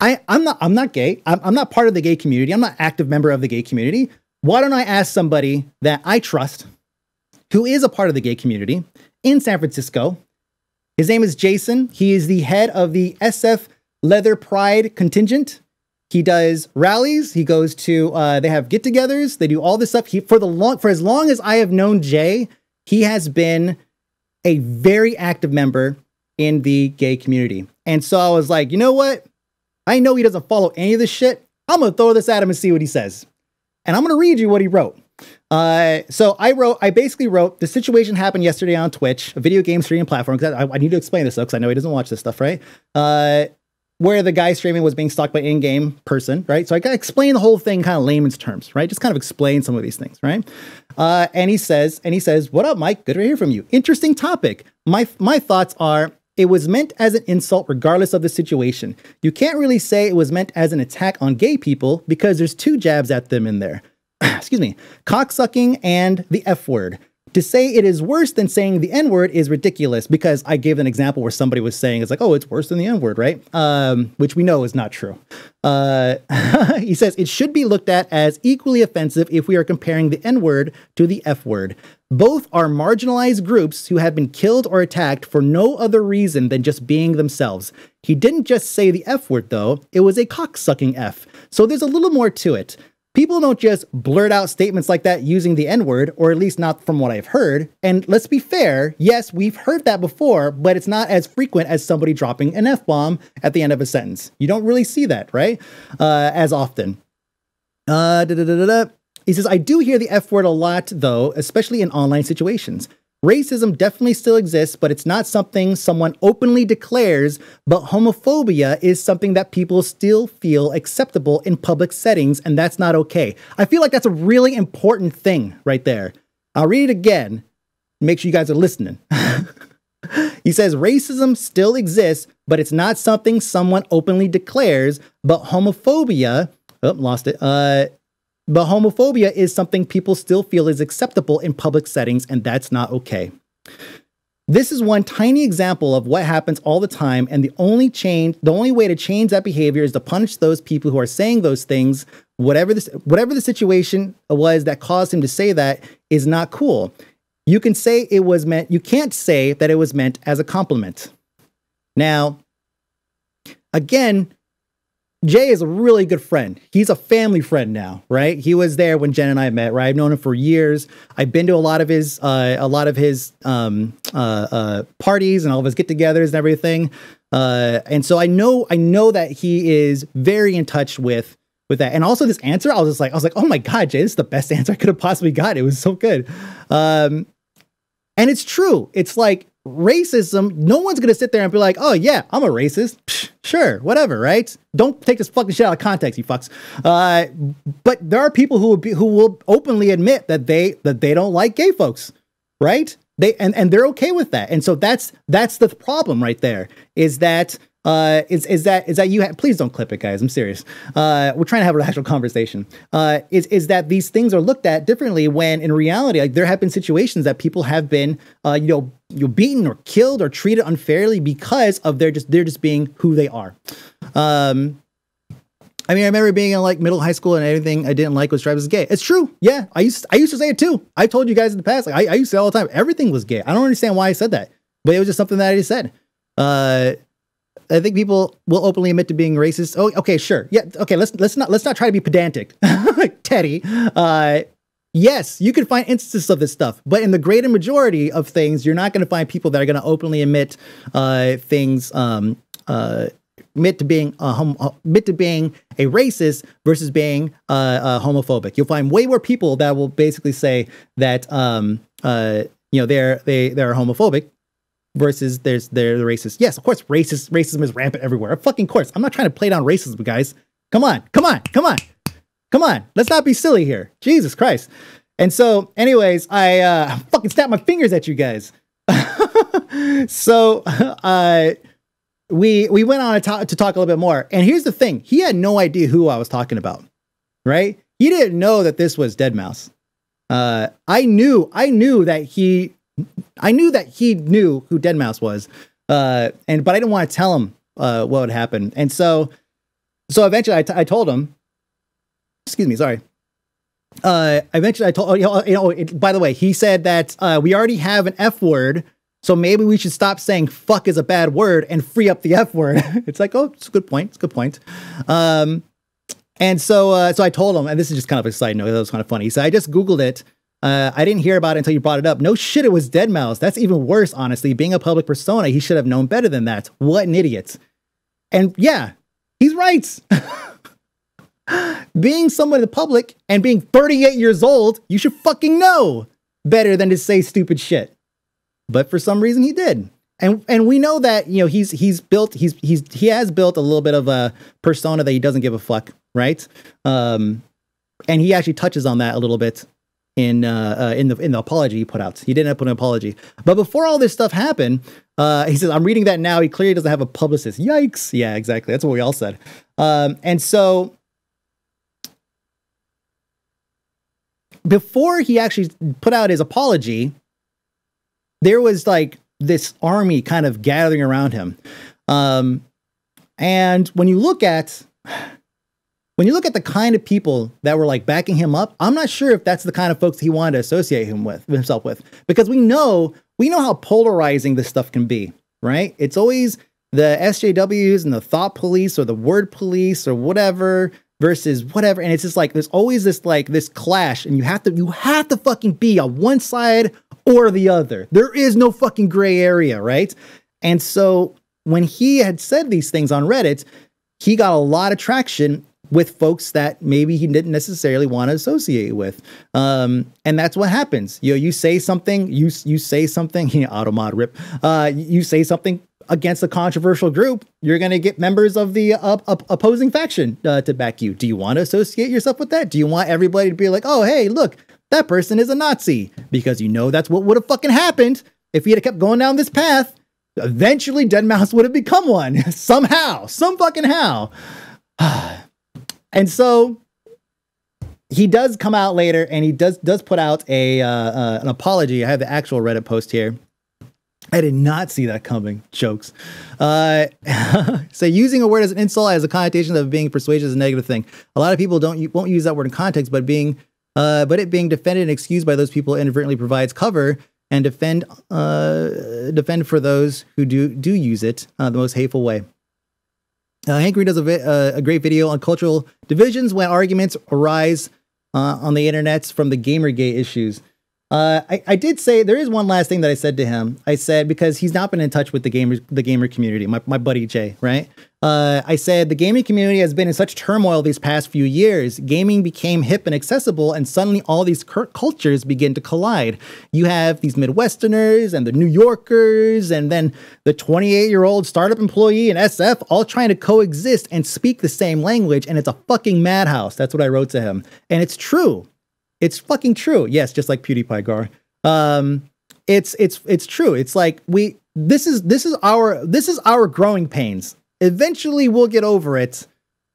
I I'm not I'm not gay. I'm, I'm not part of the gay community. I'm not active member of the gay community. Why don't I ask somebody that I trust who is a part of the gay community in San Francisco? His name is Jason. He is the head of the SF Leather Pride contingent. He does rallies. He goes to uh, they have get-togethers. They do all this stuff. He for the long for as long as I have known Jay he has been a very active member in the gay community. And so I was like, you know what? I know he doesn't follow any of this shit. I'm to throw this at him and see what he says. And I'm to read you what he wrote. Uh, so I wrote, I basically wrote, the situation happened yesterday on Twitch, a video game streaming platform. Because I, I, need to explain this though, because I know he doesn't watch this stuff, right? Uh, where the guy streaming was being stalked by in-game person, right? So I gotta explain the whole thing kind of layman's terms, right? Just kind of explain some of these things, right? Uh, and he says, and he says, "What up, Mike? Good to hear from you. Interesting topic. My my thoughts are." It was meant as an insult regardless of the situation. You can't really say it was meant as an attack on gay people because there's two jabs at them in there. Excuse me. Cocksucking and the F word. To say it is worse than saying the N word is ridiculous because I gave an example where somebody was saying it's like, oh, it's worse than the N word, right? Um, which we know is not true. Uh, he says it should be looked at as equally offensive if we are comparing the N word to the F word. Both are marginalized groups who have been killed or attacked for no other reason than just being themselves. He didn't just say the F word, though, it was a cocksucking F. So there's a little more to it. People don't just blurt out statements like that using the N word, or at least not from what I've heard. And let's be fair, yes, we've heard that before, but it's not as frequent as somebody dropping an F bomb at the end of a sentence. You don't really see that, right? Uh, as often. Uh, he says, I do hear the F word a lot, though, especially in online situations. Racism definitely still exists, but it's not something someone openly declares, but homophobia is something that people still feel acceptable in public settings, and that's not okay. I feel like that's a really important thing right there. I'll read it again. Make sure you guys are listening. he says racism still exists, but it's not something someone openly declares, but homophobia, oh, lost it. Uh, but homophobia is something people still feel is acceptable in public settings, and that's not okay. This is one tiny example of what happens all the time, and the only change, the only way to change that behavior is to punish those people who are saying those things. Whatever this, whatever the situation was that caused him to say that is not cool. You can say it was meant. You can't say that it was meant as a compliment. Now, again, Jay is a really good friend. He's a family friend now, right? He was there when Jen and I met, right? I've known him for years. I've been to a lot of his uh, a lot of his um, uh, uh, parties and all of his get-togethers and everything. Uh, and so I know I know that he is very in touch with with that. And also this answer, I was just like, I was like, oh my god, Jay, this is the best answer I could have possibly got. It was so good. Um, and it's true. It's like racism, no one's gonna sit there and be like, oh yeah, I'm a racist. Psh, sure, whatever, right? Don't take this fucking shit out of context, you fucks. Uh, but there are people who will be who will openly admit that they that they don't like gay folks, right? They and, and they're okay with that. And so that's that's the problem right there, is that uh, is is that is that you ha- please don't clip it, guys. I'm serious. Uh, we're trying to have an actual conversation. Uh, is is that these things are looked at differently when in reality, like there have been situations that people have been, uh, you know, you beaten or killed or treated unfairly because of their just they're just being who they are. Um, I mean, I remember being in like middle high school and everything I didn't like was Travis is gay. It's true. Yeah, I used I used to say it too. I told you guys in the past. Like I, I used to say all the time. Everything was gay. I don't understand why I said that, but it was just something that I just said. Uh, I think people will openly admit to being racist. Oh, okay, sure. Yeah, okay. Let's let's not let's not try to be pedantic, Teddy. Uh, yes, you can find instances of this stuff, but in the greater majority of things, you're not going to find people that are going to openly admit uh, things. Um, uh, admit to being a hom- uh, admit to being a racist versus being uh, uh, homophobic. You'll find way more people that will basically say that um, uh, you know they're they they're homophobic versus there's they're the racist. Yes, of course, racist racism is rampant everywhere. Of fucking course. I'm not trying to play down racism, guys. Come on, come on, come on, come on. Let's not be silly here. Jesus Christ. And so, anyways, I uh, fucking snap my fingers at you guys. so, uh, we we went on to talk, to talk a little bit more. And here's the thing: he had no idea who I was talking about, right? He didn't know that this was Deadmau5. Uh, I knew, I knew that he I knew that he knew who Deadmau5 was, uh, and but I didn't want to tell him uh, what would happen. And so, so eventually, I, told him. Excuse me, sorry. Uh, eventually, I told oh, you know, you know it, by the way, he said that uh, we already have an F word, so maybe we should stop saying "fuck" is a bad word and free up the F word. it's like, oh, it's a good point. It's a good point. Um, and so, uh, so I told him, and this is just kind of a side note. That was kind of funny. So I just Googled it uh, I didn't hear about it until you brought it up. No shit, it was Deadmau5. That's even worse, honestly. Being a public persona, he should have known better than that. What an idiot. And yeah, he's right. being someone in the public and being 38 years old, you should fucking know better than to say stupid shit. But for some reason he did. And and we know that, you know, he's he's built he's he's he has built a little bit of a persona that he doesn't give a fuck, right? Um and he actually touches on that a little bit in uh, uh, in the in the apology he put out. He didn't put an apology. But before all this stuff happened, uh, he says, "I'm reading that now. He clearly doesn't have a publicist." Yikes! Yeah, exactly. That's what we all said. Um, and so before he actually put out his apology, there was like this army kind of gathering around him. Um, and when you look at when you look at the kind of people that were like backing him up, I'm not sure if that's the kind of folks he wanted to associate him with himself with, because we know we know how polarizing this stuff can be, right? It's always the SJWs and the thought police or the word police or whatever versus whatever, and it's just like there's always this like this clash, and you have to you have to fucking be on one side or the other. There is no fucking gray area, right? And so when he had said these things on Reddit, he got a lot of traction with folks that maybe he didn't necessarily want to associate with. Um, and that's what happens. You know, you say something, you you say something, you know, automod rip. Uh, you say something against a controversial group, you're going to get members of the uh, opposing faction uh, to back you. Do you want to associate yourself with that? Do you want everybody to be like, oh, hey, look, that person is a Nazi? Because you know that's what would have fucking happened if he had kept going down this path. Eventually, Deadmau5 would have become one somehow, some fucking how. and so he does come out later, and he does does put out a uh, uh, an apology. I have the actual Reddit post here. I did not see that coming. Jokes. Uh, so using a word as an insult has a connotation of being persuasive is a negative thing. A lot of people don't won't use that word in context, but being uh, but it being defended and excused by those people inadvertently provides cover and defend uh, defend for those who do do use it uh, the most hateful way. Uh, Hank Green does a, vi- uh, a great video on cultural divisions when arguments arise uh, on the internet from the Gamergate issues. Uh, I, I did say there is one last thing that I said to him. I said because he's not been in touch with the gamer the gamer community, my, my buddy Jay, right? Uh, I said the gaming community has been in such turmoil these past few years. Gaming became hip and accessible, and suddenly all these cultures begin to collide. You have these Midwesterners and the New Yorkers, and then the 28 year old startup employee and SF all trying to coexist and speak the same language, and it's a fucking madhouse. That's what I wrote to him, and it's true. It's fucking true. Yes, just like PewDiePie Gar. Um, it's it's it's true. It's like we this is this is our this is our growing pains. Eventually we'll get over it.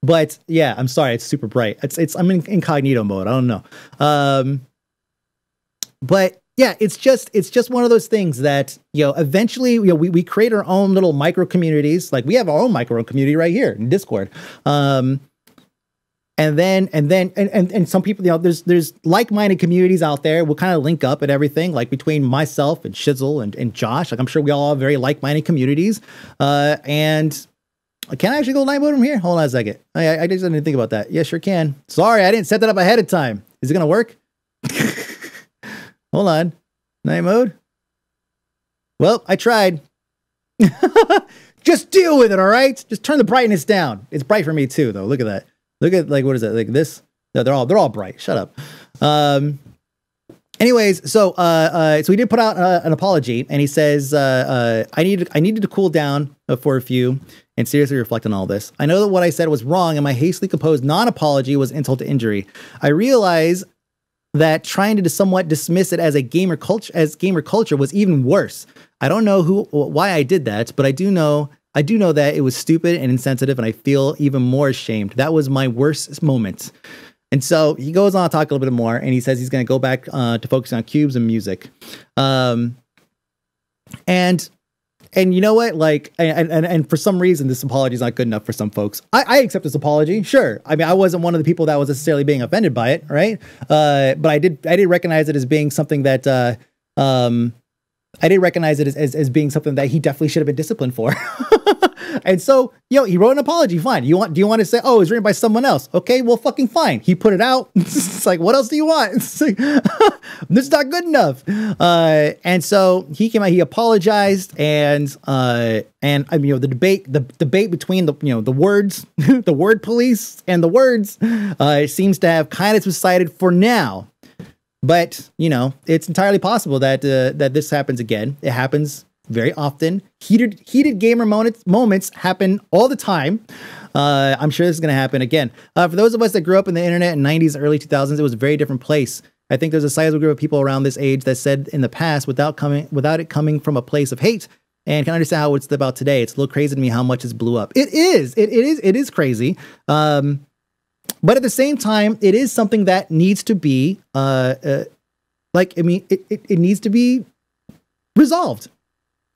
But yeah, I'm sorry, it's super bright. It's it's I'm in incognito mode. I don't know. Um but yeah, it's just it's just one of those things that you know eventually you know we, we create our own little micro communities. Like we have our own micro community right here in Discord. Um and then and then and, and and some people you know there's there's like-minded communities out there we'll kind of link up and everything like between myself and shizzle and, and josh like i'm sure we all have very like-minded communities uh and can i actually go night mode from here? Hold on a second. I, I just didn't think about that. Yeah sure can. Sorry i didn't set that up ahead of time. Is it gonna work? Hold on. Night mode? Well i tried. Just deal with it all right? Just turn the brightness down. It's bright for me too though. Look at that. Look at like what is that? Like this? No, they're all they're all bright. Shut up. Um. Anyways, so uh, uh, so he did put out uh, an apology, and he says, uh, uh, "I needed I needed to cool down for a few and seriously reflect on all this. I know that what I said was wrong, and my hastily composed non-apology was insult to injury. I realize that trying to somewhat dismiss it as a gamer culture as gamer culture was even worse. I don't know who why I did that, but I do know I do know that it was stupid and insensitive, and I feel even more ashamed. That was my worst moment. And so he goes on to talk a little bit more, and he says he's going to go back uh, to focus on cubes and music. Um, and and you know what? Like, and, and and for some reason, this apology is not good enough for some folks. I, I accept this apology, sure. I mean, I wasn't one of the people that was necessarily being offended by it, right? Uh, but I did I did recognize it as being something that uh, um, I didn't recognize it as, as, as, being something that he definitely should have been disciplined for. and so, yo, he wrote an apology. Fine. You want? Do you want to say, oh, it was written by someone else? Okay, well, fucking fine. He put it out. it's like, what else do you want? It's Like, this is not good enough. Uh, and so he came out. He apologized, and uh, and I mean, you know, the debate, the debate between the you know the words, the word police, and the words, uh, seems to have kind of subsided for now. But you know, it's entirely possible that uh, that this happens again. It happens very often. Heated heated gamer moments moments happen all the time. Uh, I'm sure this is going to happen again. Uh, for those of us that grew up in the internet in 90s, early 2000s, it was a very different place. I think there's a sizable group of people around this age that said in the past, without coming without it coming from a place of hate, and can understand how it's about today. It's a little crazy to me how much it's blew up. It is. It, it is. It is crazy. Um, but at the same time, it is something that needs to be, uh, uh like, I mean, it, it, it needs to be resolved.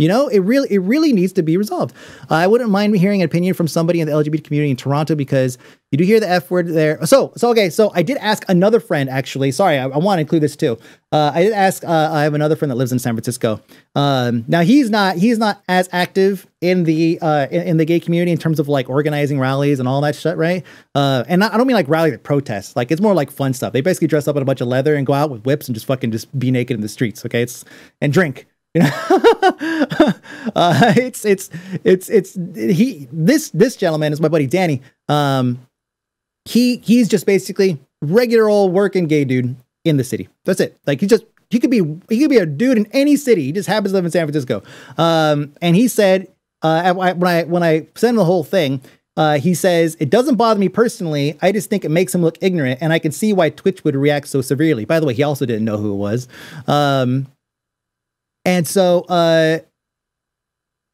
You know, it really it really needs to be resolved. I wouldn't mind hearing an opinion from somebody in the LGBT community in Toronto because you do hear the F word there. So so okay, so I did ask another friend actually. Sorry, I, I want to include this too. Uh, I did ask. Uh, I have another friend that lives in San Francisco. Um, now he's not he's not as active in the uh, in, in, the gay community in terms of like organizing rallies and all that shit, right? Uh, and I don't mean like rally like protests. Like it's more like fun stuff. They basically dress up in a bunch of leather and go out with whips and just fucking just be naked in the streets. Okay, it's and drink. You know, uh, it's it's it's it's he this this gentleman is my buddy Danny. Um, he he's just basically regular old working gay dude in the city. That's it. Like he just he could be he could be a dude in any city. He just happens to live in San Francisco. Um, and he said uh, when I when I sent him the whole thing, uh, he says it doesn't bother me personally. I just think it makes him look ignorant, and I can see why Twitch would react so severely. By the way, he also didn't know who it was. Um, and so uh,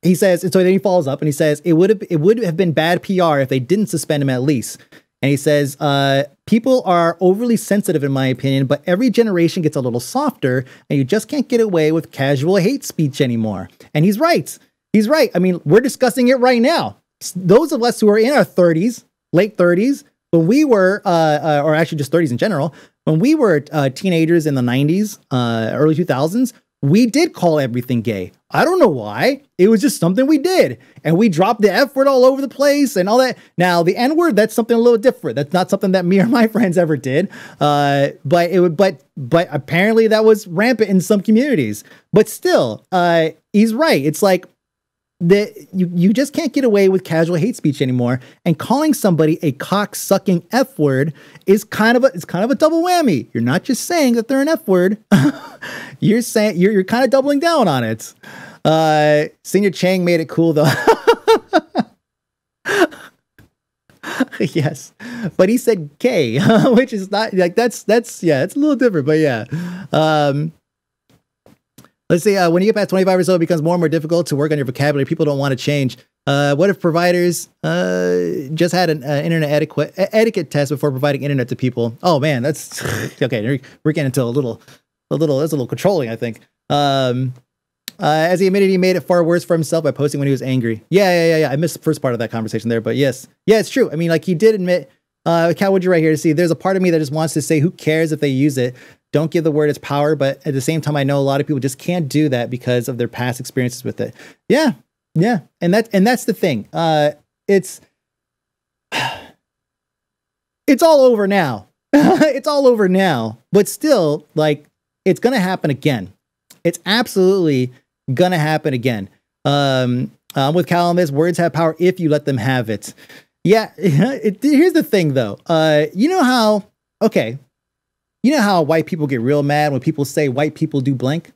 he says, and so then he follows up and he says, it would have it would have been bad PR if they didn't suspend him at least. And he says, uh, people are overly sensitive, in my opinion, but every generation gets a little softer, and you just can't get away with casual hate speech anymore. And he's right. He's right. I mean, we're discussing it right now. Those of us who are in our 30s, late 30s, when we were, uh, uh, or actually just 30s in general, when we were uh, teenagers in the 90s, uh, early 2000s, we did call everything gay. I don't know why. It was just something we did. And we dropped the F word all over the place and all that. Now, the N word, that's something a little different. That's not something that me or my friends ever did. Uh, but it would, but, but apparently that was rampant in some communities. But still, uh, he's right. It's like that you, you just can't get away with casual hate speech anymore. And calling somebody a cock sucking F word is kind of a it's kind of a double whammy. You're not just saying that they're an F word. you're saying you're you're kind of doubling down on it. Uh Señor Chang made it cool though. yes. But he said K, which is not like that's that's yeah, it's a little different, but yeah. Um Let's see. Uh, when you get past 25 or so, it becomes more and more difficult to work on your vocabulary. People don't want to change. Uh, what if providers uh, just had an uh, internet etiquette, etiquette test before providing internet to people? Oh man, that's okay. We're getting into a little, a little. That's a little controlling, I think. Um, uh, as he admitted, he made it far worse for himself by posting when he was angry. Yeah, yeah, yeah, yeah. I missed the first part of that conversation there, but yes, yeah, it's true. I mean, like he did admit. Uh, Cal, would you right here to see? There's a part of me that just wants to say, who cares if they use it? don't give the word its power, but at the same time, I know a lot of people just can't do that because of their past experiences with it. Yeah, yeah, and that's and that's the thing. Uh, it's it's all over now. it's all over now, but still, like it's gonna happen again. It's absolutely gonna happen again. Um, um with Calamus, words have power if you let them have it. Yeah, it, here's the thing though. Uh, you know how? Okay, you know how white people get real mad when people say white people do blank?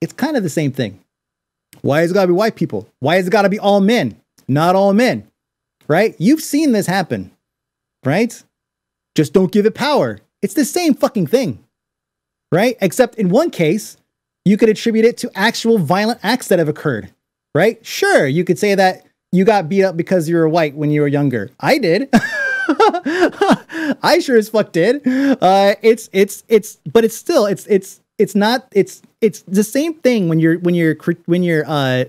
It's kind of the same thing. Why has it got to be white people? Why has it got to be all men? Not all men, right? You've seen this happen, right? Just don't give it power. It's the same fucking thing, right? Except in one case, you could attribute it to actual violent acts that have occurred, right? Sure, you could say that you got beat up because you were white when you were younger. I did. I sure as fuck did. Uh, it's it's it's, but it's still it's it's it's not it's it's the same thing when you're when you're when you're uh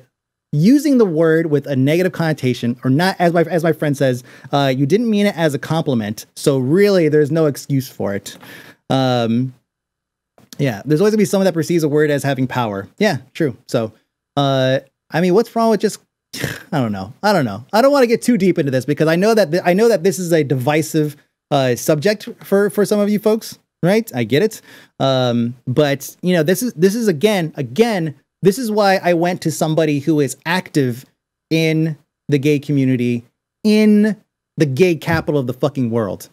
using the word with a negative connotation or not as my as my friend says uh, you didn't mean it as a compliment so really there's no excuse for it um, yeah there's always gonna be someone that perceives a word as having power yeah true so uh, i mean what's wrong with just I don't know. I don't know. I don't want to get too deep into this because I know that th- I know that this is a divisive uh, subject for for some of you folks, right? I get it. Um, but you know, this is this is again again this is why I went to somebody who is active in the gay community in the gay capital of the fucking world.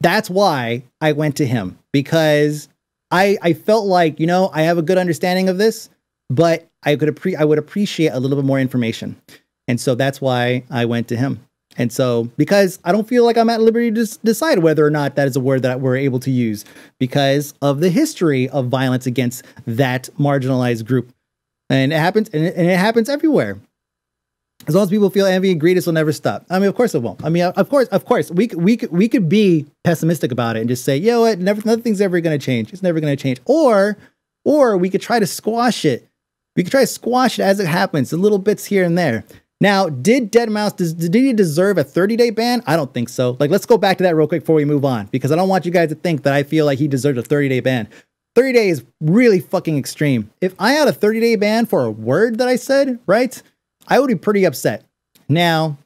That's why I went to him because I I felt like, you know, I have a good understanding of this, but I could appre- I would appreciate a little bit more information. And so that's why I went to him. And so, because I don't feel like I'm at liberty to decide whether or not that is a word that we're able to use because of the history of violence against that marginalized group. And it happens, and it, and it happens everywhere. As long as people feel envy and greed, this will never stop. I mean, of course it won't. I mean, of course, of course, we we we could be pessimistic about it and just say, you know what, never, nothing's ever going to change. It's never going to change. Or or we could try to squash it. We could try to squash it as it happens, the little bits here and there. Now, did Deadmau5 did he deserve a 30 day ban? I don't think so. Like, let's go back to that real quick before we move on because I don't want you guys to think that I feel like he deserves a 30 day ban. 30 days is really fucking extreme. If I had a 30 day ban for a word that I said, right, I would be pretty upset. Now,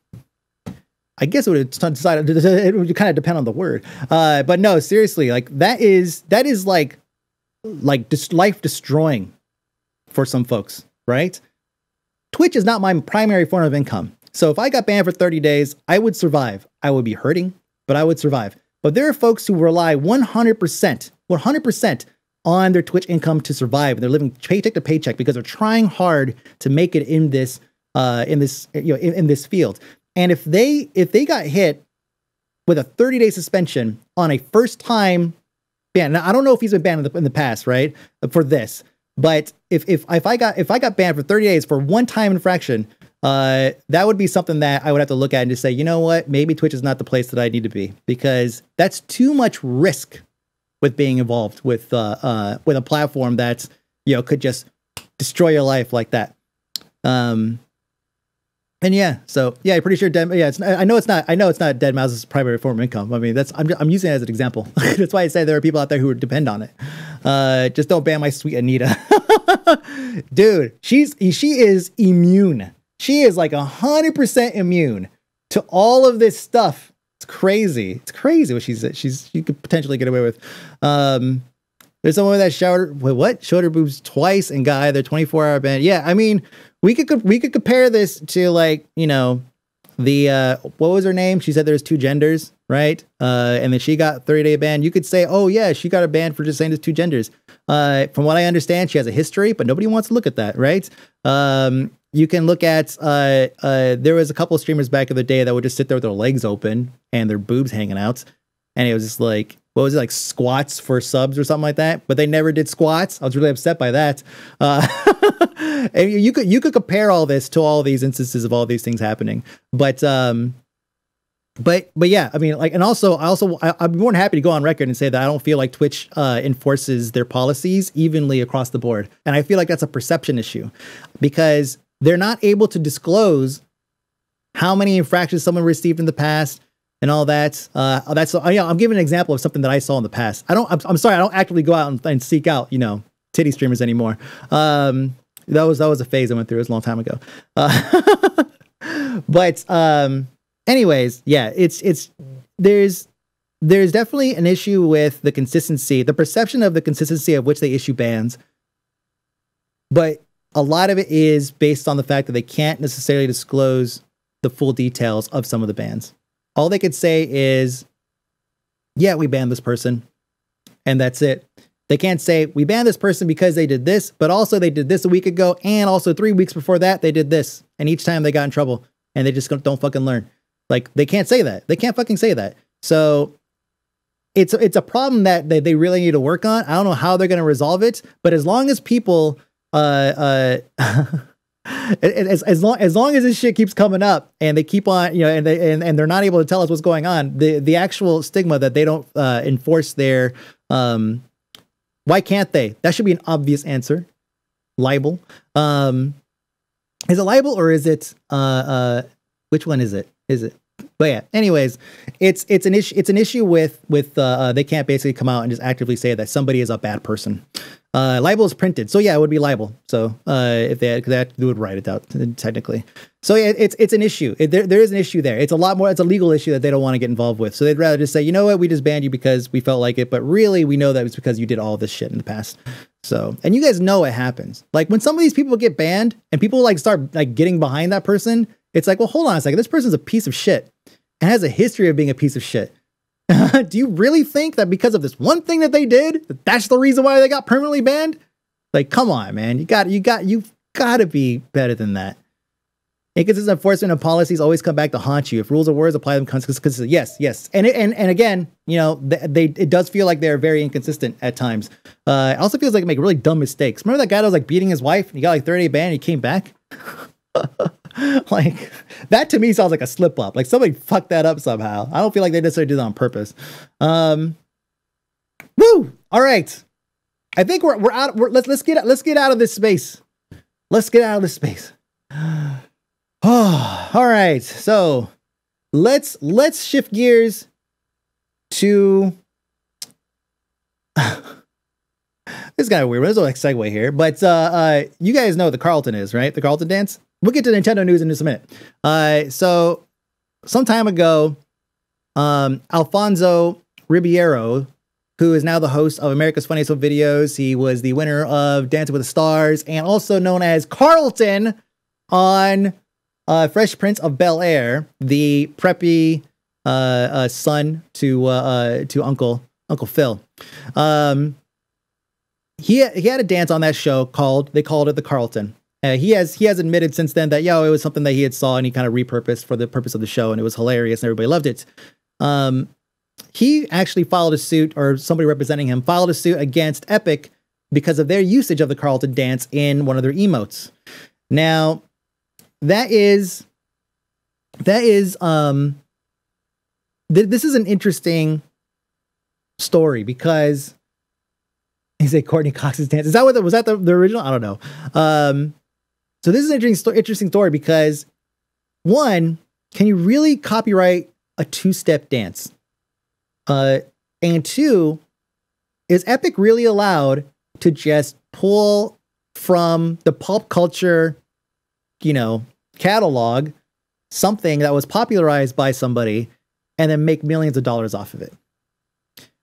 I guess it would decide. It would kind of depend on the word. Uh, but no, seriously, like that is that is like like just life destroying for some folks, right? Twitch is not my primary form of income. So if I got banned for 30 days, I would survive. I would be hurting, but I would survive. But there are folks who rely 100%, 100% on their Twitch income to survive. They're living paycheck to paycheck because they're trying hard to make it in this uh, in this you know in, in this field. And if they if they got hit with a 30 day suspension on a first time ban, now I don't know if he's been banned in the, in the past, right? For this, but if if if I got if I got banned for 30 days for one time infraction, uh, that would be something that I would have to look at and just say, you know what, maybe Twitch is not the place that I need to be because that's too much risk with being involved with uh, uh, with a platform that's you know could just destroy your life like that. Um, and yeah, so yeah, I'm pretty sure. Dead, yeah, I know it's not. I know it's not Deadmau5's primary form of income. I mean, that's I'm, I'm using it as an example. that's why I say there are people out there who would depend on it. Uh, just don't ban my sweet Anita, dude. She's she is immune. She is like hundred percent immune to all of this stuff. It's crazy. It's crazy what she's she's she could potentially get away with. Um, there's someone that showed wait, what showed her boobs twice and got either 24 hour ban. Yeah, I mean, we could we could compare this to like you know the uh what was her name? She said there's two genders, right? Uh, and then she got 30 day ban. You could say, oh yeah, she got a ban for just saying there's two genders. Uh, from what I understand, she has a history, but nobody wants to look at that, right? Um, you can look at uh, uh, there was a couple of streamers back in the day that would just sit there with their legs open and their boobs hanging out, and it was just like what was it like squats for subs or something like that? But they never did squats. I was really upset by that. Uh, and you could you could compare all this to all these instances of all these things happening. But um but but yeah i mean like and also i also I, am more than happy to go on record and say that i don't feel like twitch uh, enforces their policies evenly across the board. And i feel like that's a perception issue because they're not able to disclose how many infractions someone received in the past and all that. Uh, that's uh, yeah. I'm giving an example of something that I saw in the past. I don't. I'm, I'm sorry. I don't actively go out and, and, seek out you know titty streamers anymore. Um, that was that was a phase I went through. It was a long time ago. Uh, but um, anyways, yeah. It's it's there's there's definitely an issue with the consistency, the perception of the consistency of which they issue bans. But a lot of it is based on the fact that they can't necessarily disclose the full details of some of the bans. All they could say is, yeah, we banned this person. And that's it. They can't say, we banned this person because they did this, but also they did this a week ago. And also three weeks before that, they did this. And each time they got in trouble and they just don't fucking learn. Like they can't say that. They can't fucking say that. So it's it's a problem that they, they really need to work on. I don't know how they're going to resolve it, but as long as people uh uh as, as long as long as this shit keeps coming up and they keep on you know and they and, and they're not able to tell us what's going on the the actual stigma that they don't uh, enforce their um why can't they? That should be an obvious answer. Libel. Um is it libel or is it uh uh which one is it? Is it but yeah anyways it's it's an issue it's an issue with with uh, uh they can't basically come out and just actively say that somebody is a bad person uh, libel is printed, so yeah, it would be libel. So uh, if they, had, that they would write it out technically. So yeah, it's it's an issue. It, there there is an issue there. It's a lot more. It's a legal issue that they don't want to get involved with. So they'd rather just say, you know what, we just banned you because we felt like it, but really we know that it's because you did all this shit in the past. So and you guys know it happens. Like when some of these people get banned and people like start like getting behind that person, it's like, well, hold on a second. This person's a piece of shit and has a history of being a piece of shit. do you really think that because of this one thing that they did, that that's the reason why they got permanently banned? Like, come on, man. You got, you got, you've got to be better than that. Inconsistent enforcement of policies always come back to haunt you. If rules or words apply them consistently, yes, yes, and and and again, you know, they, it does feel like they're very inconsistent at times. Uh, it also feels like they make really dumb mistakes. Remember that guy that was like beating his wife? And he got like 30 day ban. And he came back. like that to me sounds like a slip up. Like somebody fucked that up somehow. I don't feel like they necessarily did that on purpose. Um, woo! All right. I think we're we're out. We're, let's let's get let's get out of this space. Let's get out of this space. Oh, all right. So let's let's shift gears to this guy weird. There's a like segue here, but uh, uh, you guys know what the Carlton is, right? The Carlton dance. We'll get to Nintendo news in just a minute. Uh, so some time ago, um, Alfonso Ribeiro, who is now the host of America's Funniest Home Videos, he was the winner of Dancing with the Stars, and also known as Carlton on uh, Fresh Prince of Bel Air, the preppy uh, uh, son to uh, uh, to Uncle Uncle Phil. Um, he he had a dance on that show called they called it the Carlton. Uh, he has he has admitted since then that yo it was something that he had saw and he kind of repurposed for the purpose of the show and it was hilarious and everybody loved it. Um, he actually filed a suit or somebody representing him filed a suit against Epic because of their usage of the Carlton dance in one of their emotes. Now, that is that is um th- this is an interesting story because he said Courteney Cox's dance. Is that what the, was that the, the original? I don't know. Um, so this is an interesting, interesting story because one, can you really copyright a two-step dance? Uh, and two, is Epic really allowed to just pull from the pop culture, you know, catalog something that was popularized by somebody and then make millions of dollars off of it?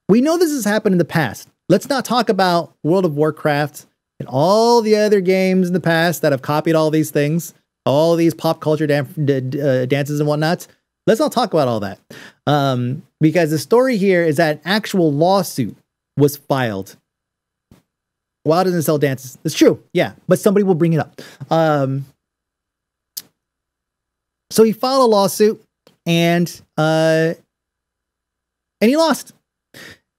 We know this has happened in the past. Let's not talk about World of Warcraft and all the other games in the past that have copied all these things, all these pop culture dan- d- uh, dances and whatnot. Let's not talk about all that. Um, because the story here is that an actual lawsuit was filed. WoW doesn't sell dances. It's true, yeah, but somebody will bring it up. Um, so he filed a lawsuit and uh, and he lost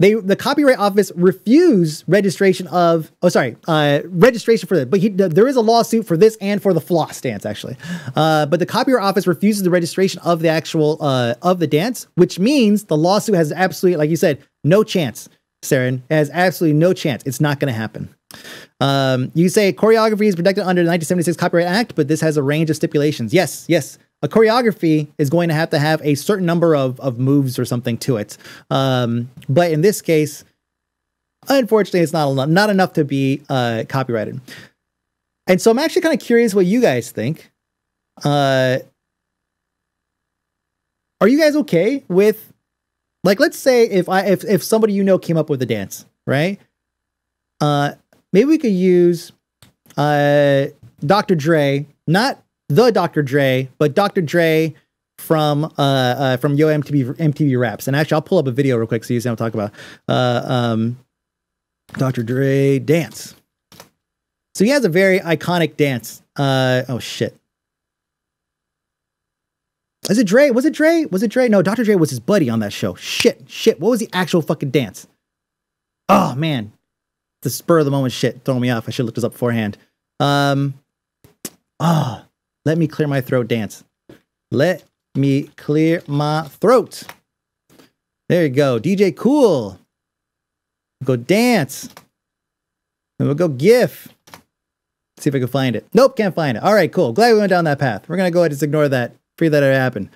they the copyright office refused registration of oh sorry uh, registration for that but he, there is a lawsuit for this and for the floss dance actually. Uh, but the copyright office refuses the registration of the actual uh, of the dance which means the lawsuit has absolutely like you said no chance Saren. Has absolutely no chance. It's not going to happen. Um, you say choreography is protected under the 1976 Copyright Act, but this has a range of stipulations. Yes, yes, a choreography is going to have to have a certain number of, of moves or something to it. Um, but in this case, unfortunately, it's not enough, not enough to be uh, copyrighted. And so I'm actually kind of curious what you guys think. Uh, are you guys okay with, like, let's say if I if if somebody you know came up with a dance, right? Uh, maybe we could use uh, Dr. Dre, not the Dr. Dre, but Dr. Dre from uh, uh from Yo MTV MTV Raps. And actually, I'll pull up a video real quick so you see what I'm talking about. Uh, um, Dr. Dre dance. So he has a very iconic dance. Uh, oh shit. Is it Dre? Was it Dre? Was it Dre? No, Dr. Dre was his buddy on that show. Shit, shit. What was the actual fucking dance? Oh man, the spur of the moment shit throwing me off. I should have looked this up beforehand. Um, oh, let me clear my throat dance. Let me clear my throat. There you go. DJ Kool. Go dance. And we'll go GIF. See if I can find it. Nope, can't find it. All right, cool. Glad we went down that path. We're going to go ahead and just ignore that. Free that it happened.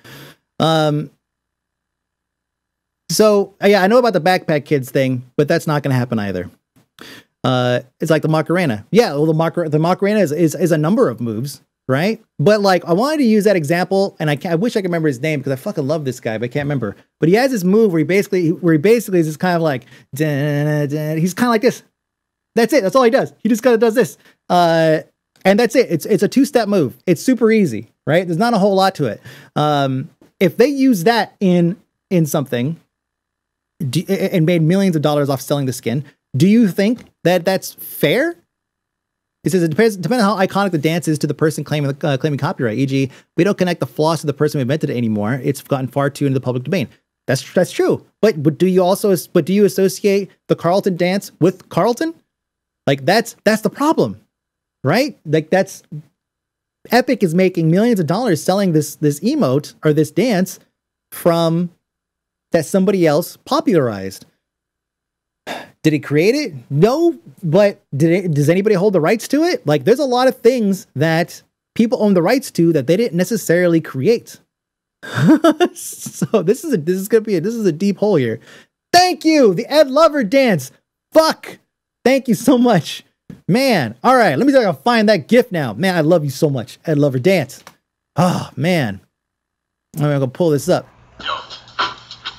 Um, so, yeah, I know about the backpack kids thing, but that's not going to happen either. Uh, it's like the Macarena. Yeah, well, the, Macar- the Macarena is, is, is a number of moves right? But like, I wanted to use that example, and I, I wish I could remember his name because I fucking love this guy, but I can't remember. But he has this move where he basically, where he basically is just kind of like, he's kind of like this. That's it. That's all he does. He just kind of does this, uh, and that's it. It's it's a two step move. It's super easy, right? There's not a whole lot to it. Um, if they use that in in something, and made millions of dollars off selling the skin, do you think that that's fair? It says it depends depending on how iconic the dance is to the person claiming uh, claiming copyright. E.g., we don't connect the floss to the person who invented it anymore. It's gotten far too into the public domain. That's that's true. But but do you also but do you associate the Carlton dance with Carlton? Like that's that's the problem, right? Like that's Epic is making millions of dollars selling this this emote or this dance from that somebody else popularized. Did he create it? No, but did it, does anybody hold the rights to it? Like, there's a lot of things that people own the rights to that they didn't necessarily create. so this is a this is gonna be a, this is a deep hole here. Thank you, the Ed Lover dance. Fuck. Thank you so much, man. All right, let me see if I can find that gift now. Man, I love you so much, Ed Lover dance. Oh man, I'm gonna pull this up.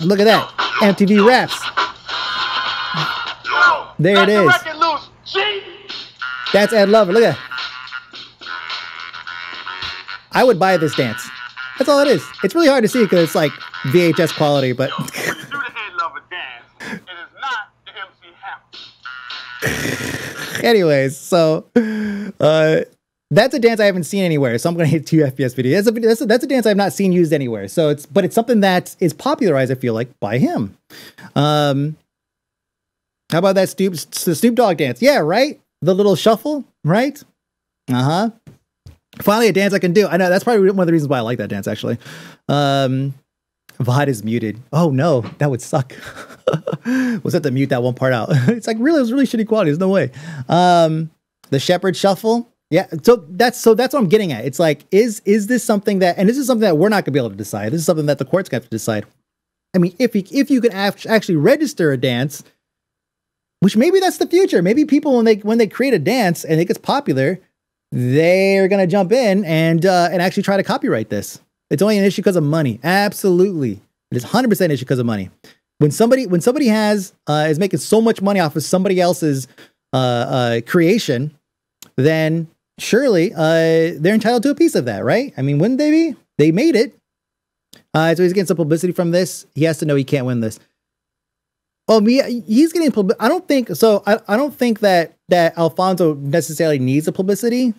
Look at that, MTV Raps. There it is. That's Ed Lover. Look at that. I would buy this dance. That's all it is. It's really hard to see because it's like VHS quality, but. Anyways, so uh, that's a dance I haven't seen anywhere. So I'm gonna hit two FPS video. That's a, that's a, that's a dance I've not seen used anywhere. So it's but it's something that is popularized. I feel like by him. Um, how about that Snoop Snoop Dogg dance? Yeah, right. The little shuffle, right? Uh huh. Finally, a dance I can do. I know that's probably one of the reasons why I like that dance. Actually, um, VOD is muted. Oh no, that would suck. was that to mute that one part out? it's like really, it was really shitty quality. There's no way. Um, the Shepherd Shuffle. Yeah, so that's so that's what I'm getting at. It's like, is is this something that, and this is something that we're not gonna be able to decide. This is something that the court's got to decide. I mean, if you, if you could actually register a dance, which maybe that's the future. Maybe people when they when they create a dance and it gets popular, they're gonna jump in and uh, and actually try to copyright this. It's only an issue because of money. Absolutely, it is 100 percent issue because of money. When somebody when somebody has uh, is making so much money off of somebody else's uh, uh, creation, then surely uh, they're entitled to a piece of that, right? I mean, wouldn't they be? They made it. Uh, so he's getting some publicity from this. He has to know he can't win this. Well, me, he's getting. I don't think so. I, I don't think that that Alfonso necessarily needs a publicity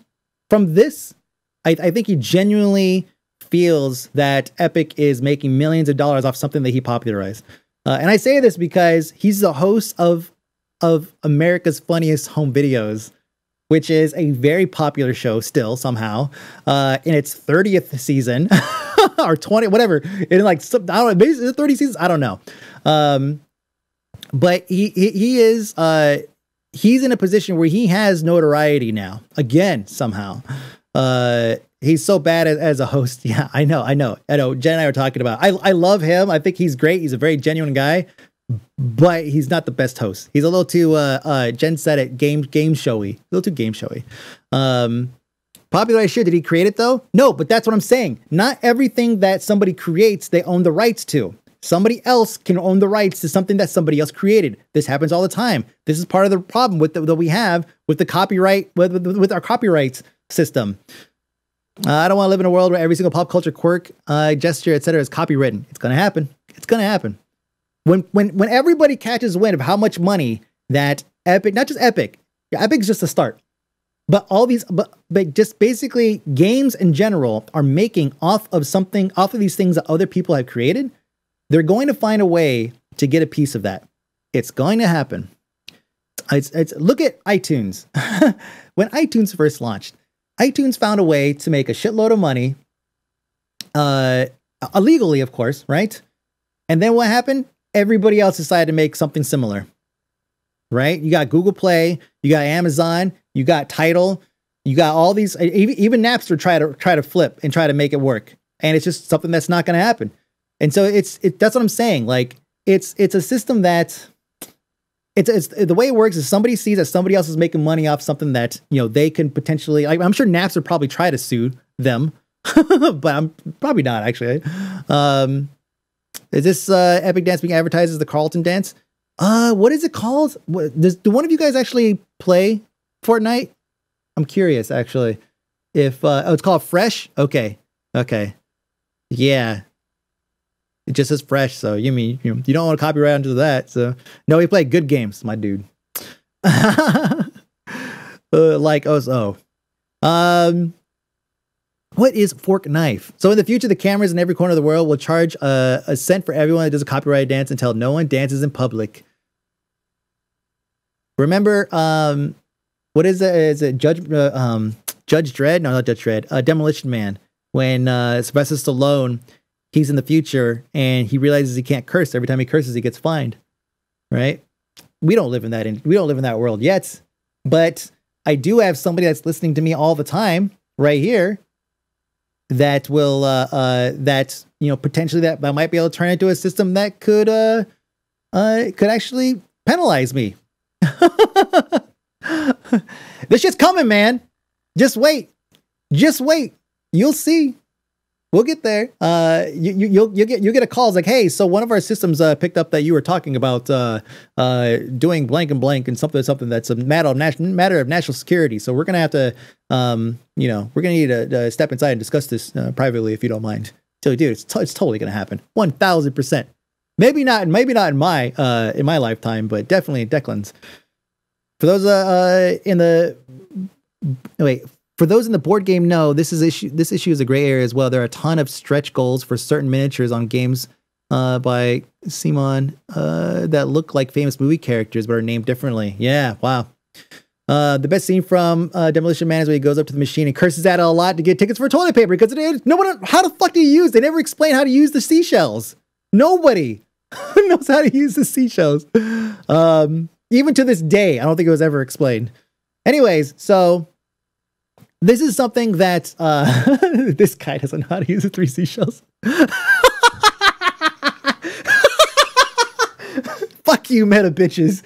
from this. I, I think he genuinely feels that Epic is making millions of dollars off something that he popularized. Uh, and I say this because he's the host of of America's Funniest Home Videos, which is a very popular show still somehow uh, in its 30th season or 20 whatever in like I don't know maybe 30 seasons I don't know. Um, but he, he, is uh he's in a position where he has notoriety now again somehow. Uh, he's so bad as, as, a host. Yeah, I know, I know, I know. Jen and I were talking about. I I love him. I think he's great. He's a very genuine guy, but he's not the best host. He's a little too. Uh, uh, Jen said it. Game game showy. A little too game showy. Um, popular shit. Did he create it though? No, but that's what I'm saying. Not everything that somebody creates, they own the rights to. Somebody else can own the rights to something that somebody else created. This happens all the time. This is part of the problem with the, that we have with the copyright with, with, with our copyright system. Uh, I don't want to live in a world where every single pop culture quirk, uh, gesture, etc., is copywritten. It's gonna happen. It's gonna happen. When when when everybody catches wind of how much money that Epic, not just Epic, yeah, Epic's just a start, but all these, but, but just basically games in general are making off of something, off of these things that other people have created they're going to find a way to get a piece of that. It's going to happen. It's, it's look at iTunes. when iTunes first launched, iTunes found a way to make a shitload of money, uh, illegally, of course, right? And then what happened? Everybody else decided to make something similar, right? You got Google Play, you got Amazon, you got Tidal, you got all these. Even, even Napster try to try to flip and try to make it work, and it's just something that's not going to happen. And so it's it, that's what I'm saying. Like it's it's a system that it's, it's the way it works is somebody sees that somebody else is making money off something that you know they can potentially. Like, I'm sure Naps would probably try to sue them, but I'm probably not actually. Um, is this uh, Epic Dance being advertised as the Carlton Dance? Uh, what is it called? What, does do one of you guys actually play Fortnite? I'm curious actually. If uh, oh, it's called Fresh. Okay, okay, yeah. It just says fresh, so you mean you, you don't want to copyright onto that. So no, we play good games, my dude. uh, like oh, um, what is fork knife? So in the future, the cameras in every corner of the world will charge a, a cent for everyone that does a copyrighted dance until no one dances in public. Remember, um, what is it? Is it Judge uh, um, Judge Dredd? No, not Judge Dredd. Uh, Demolition Man. When uh, Sylvester Stallone he's in the future and he realizes he can't curse. Every time he curses, he gets fined. Right? we don't live in that in, we don't live in that world yet. But I do have somebody that's listening to me all the time right here that will uh, uh that you know potentially that, that might be able to turn into a system that could uh uh could actually penalize me. this shit's coming, man. Just wait. Just wait. You'll see. We'll get there. Uh, you, you you'll you get you get a call. It's like, hey, so one of our systems uh, picked up that you were talking about uh, uh, doing blank and blank and something something that's a matter of national matter of national security. So we're gonna have to, um, you know, we're gonna need to, to step inside and discuss this uh, privately if you don't mind. So, dude, it's, t- it's totally gonna happen. One thousand percent. Maybe not. Maybe not in my uh in my lifetime, but definitely in Declan's. For those uh, uh in the wait for those in the board game know this is issue this issue is a gray area as well. There are a ton of stretch goals for certain miniatures on games uh, by Simon uh, that look like famous movie characters but are named differently. Yeah, wow. Uh, the best scene from uh, Demolition Man is when he goes up to the machine and curses at it a lot to get tickets for toilet paper because it is no one. How the fuck do you use? They never explain how to use the seashells. Nobody knows how to use the seashells. Um, even to this day, I don't think it was ever explained. Anyways, so this is something that uh, this guy doesn't know how to use the three seashells. Fuck you, meta bitches.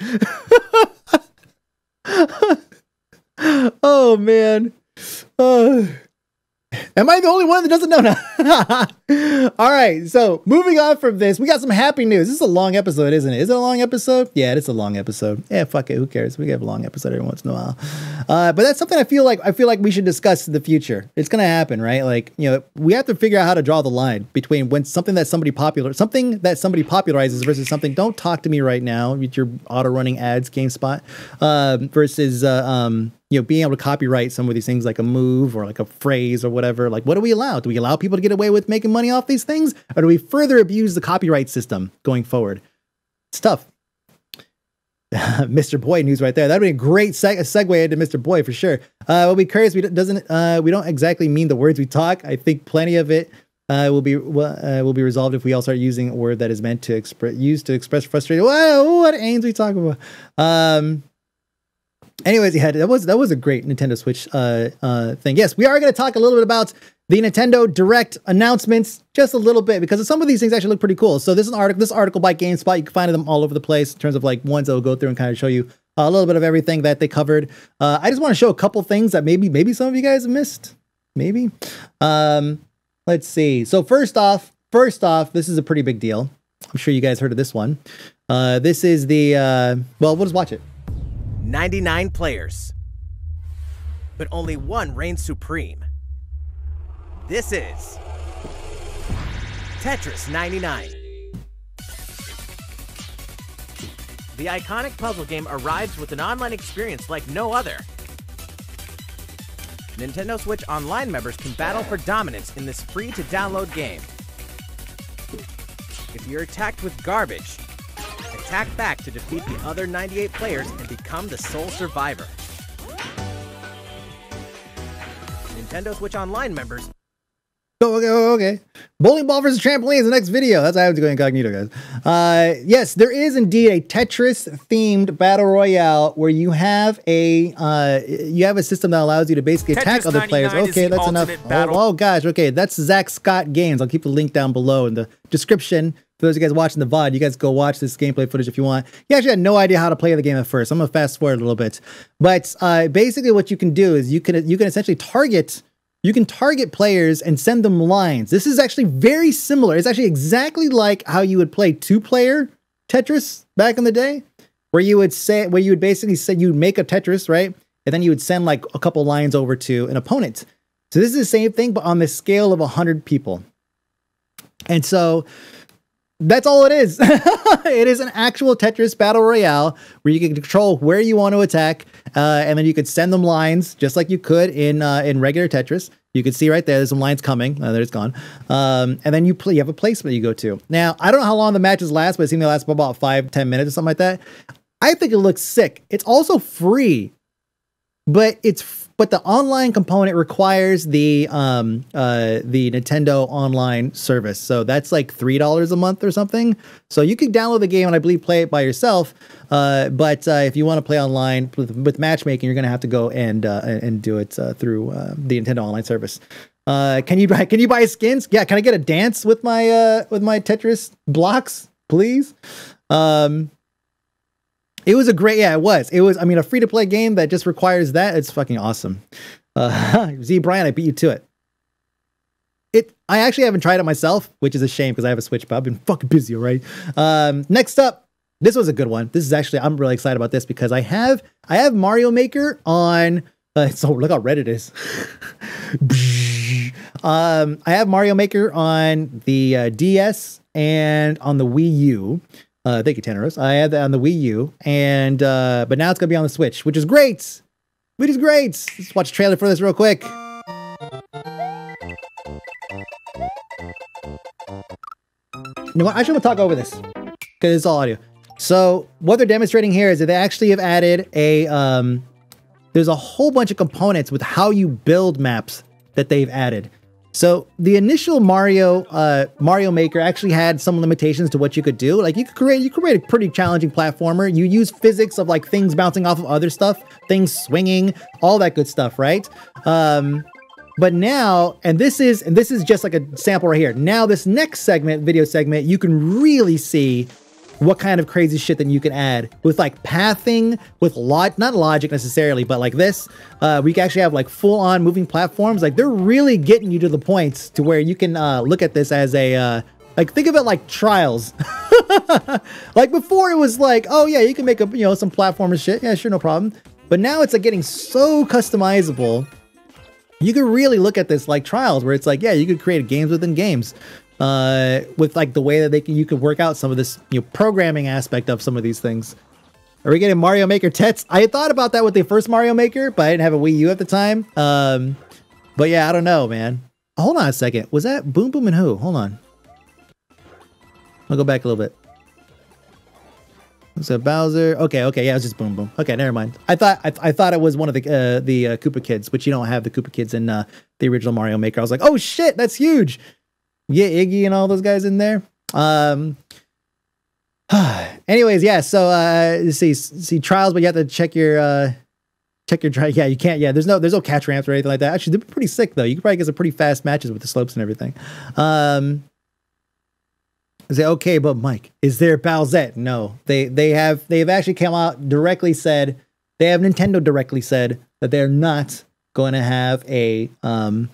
oh man. Uh, Am I the only one that doesn't know now? All right, so moving on from this, we got some happy news. This is a long episode, isn't it? Is it a long episode? Yeah, it's a long episode. Yeah, fuck it. Who cares? We have a long episode every once in a while. Uh, but that's something I feel like I feel like we should discuss in the future. It's gonna happen, right? Like you know, we have to figure out how to draw the line between when something that somebody popular, something that somebody popularizes versus something. Don't talk to me right now with your auto running ads, GameSpot, uh, versus uh, um, you know, being able to copyright some of these things like a move or like a phrase or whatever. Like, what do we allow? Do we allow people to get away with making money off these things? Or do we further abuse the copyright system going forward? It's tough. Mr. Boy news right there. That'd be a great seg- segue into Mr. Boy for sure. Uh, we'll be curious. We doesn't. Uh, we don't exactly mean the words we talk. I think plenty of it uh, will be uh, will be resolved if we all start using a word that is meant to express used to express frustration. What what aims we talk about? Um, anyways, yeah, that was that was a great Nintendo Switch uh, uh, thing. Yes, we are going to talk a little bit about the Nintendo Direct announcements just a little bit because some of these things actually look pretty cool. So this is an article, this article by GameSpot. You can find them all over the place in terms of like ones that will go through and kind of show you a little bit of everything that they covered. Uh, I just want to show a couple things that maybe maybe some of you guys missed. Maybe. Um, let's see. So first off, first off, this is a pretty big deal. I'm sure you guys heard of this one. Uh, this is the uh, well, we'll just watch it. 99 players. But only one reigns supreme. This is Tetris 99. The iconic puzzle game arrives with an online experience like no other. Nintendo Switch Online members can battle for dominance in this free to download game. If you're attacked with garbage, attack back to defeat the other 98 players and become the sole survivor. Nintendo Switch Online members Oh, okay, okay. Bowling ball versus trampoline is the next video. That's how I have to go incognito, guys. Uh, yes, there is indeed a Tetris themed battle royale where you have a uh, you have a system that allows you to basically Tetris attack other players. Okay, that's enough. Oh, oh, gosh, okay, that's Zack Scott Games. I'll keep the link down below in the description. For those of you guys watching the VOD, you guys go watch this gameplay footage if you want. You actually had no idea how to play the game at first. I'm gonna fast forward a little bit, but uh, basically, what you can do is you can you can essentially target you can target players and send them lines. This is actually very similar. It's actually exactly like how you would play two-player Tetris back in the day, where you would say where you would basically say you'd make a Tetris, right? And then you would send like a couple lines over to an opponent. So this is the same thing, but on the scale of 100 people. And so that's all it is. it is an actual Tetris battle royale where you can control where you want to attack, uh, and then you could send them lines just like you could in uh, in regular Tetris. You can see right there, there's some lines coming. Uh, there it's gone. Um, and then you play, you have a placement you go to. Now, I don't know how long the matches last, but it seems they last about five, ten minutes or something like that. I think it looks sick. It's also free. but it's but the online component requires the um uh the Nintendo online service. So that's like three dollars a month or something. So you could download the game and I believe play it by yourself. Uh, but uh, if you want to play online with, with matchmaking, you're gonna have to go and uh, and do it uh, through uh, the Nintendo online service. Uh, can you buy can you buy skins? Yeah, can I get a dance with my with my Tetris blocks, please? Um it was a great, yeah, it was. It was, I mean, a free to play game that just requires that. It's fucking awesome. Uh, Z Brian, I beat you to it. It, I actually haven't tried it myself, which is a shame because I have a Switch, but I've been fucking busy, all right? Um, next up, this was a good one. This is actually, I'm really excited about this because I have, I have Mario Maker on, uh, so look how red it is. um, I have Mario Maker on the uh, DS and on the Wii U. Uh, thank you, Tanaros. I had that on the Wii U, and uh, but now it's gonna be on the Switch, which is great. Which is great. Let's watch a trailer for this real quick. You know what? I should talk over this because it's all audio. So what they're demonstrating here is that they actually have added a um, there's a whole bunch of components with how you build maps that they've added. So the initial Mario uh, Mario Maker actually had some limitations to what you could do. Like you could create you could create a pretty challenging platformer. You use physics of like things bouncing off of other stuff, things swinging, all that good stuff, right? Um, but now, and this is and this is just like a sample right here. Now this next segment, video segment, you can really see what kind of crazy shit that you can add with like pathing, with lot not logic necessarily, but like this, uh, we can actually have like full on moving platforms. Like they're really getting you to the points to where you can uh, look at this as a uh, like think of it like trials. like before, it was like, oh yeah, you can make a you know some platformer shit. Yeah, sure, no problem. But now it's like getting so customizable. You can really look at this like trials, where it's like, yeah, you could create games within games uh, with like the way that they can, you could work out some of this you know programming aspect of some of these things. Are we getting Mario Maker Tets? I thought about that with the first Mario Maker, but I didn't have a Wii U at the time. Um, but yeah, I don't know, man. Hold on a second. Was that Boom Boom and who? Hold on. I'll go back a little bit. So Bowser. Okay, okay, yeah, it was just Boom Boom. Okay, never mind. I thought I, I thought it was one of the uh, the uh, Koopa Kids, which you don't have the Koopa Kids in uh, the original Mario Maker. I was like, oh shit, that's huge. Yeah, Iggy and all those guys in there. Um. anyways, yeah. So uh, see see trials, but you have to check your uh check your try. Yeah, you can't. Yeah, there's no there's no catch ramps or anything like that. Actually, they're pretty sick though. You could probably get some pretty fast matches with the slopes and everything. Um. Say okay, but Mike, is there Bowsette? No, they they have they've actually come out directly said they have Nintendo directly said that they're not going to have a um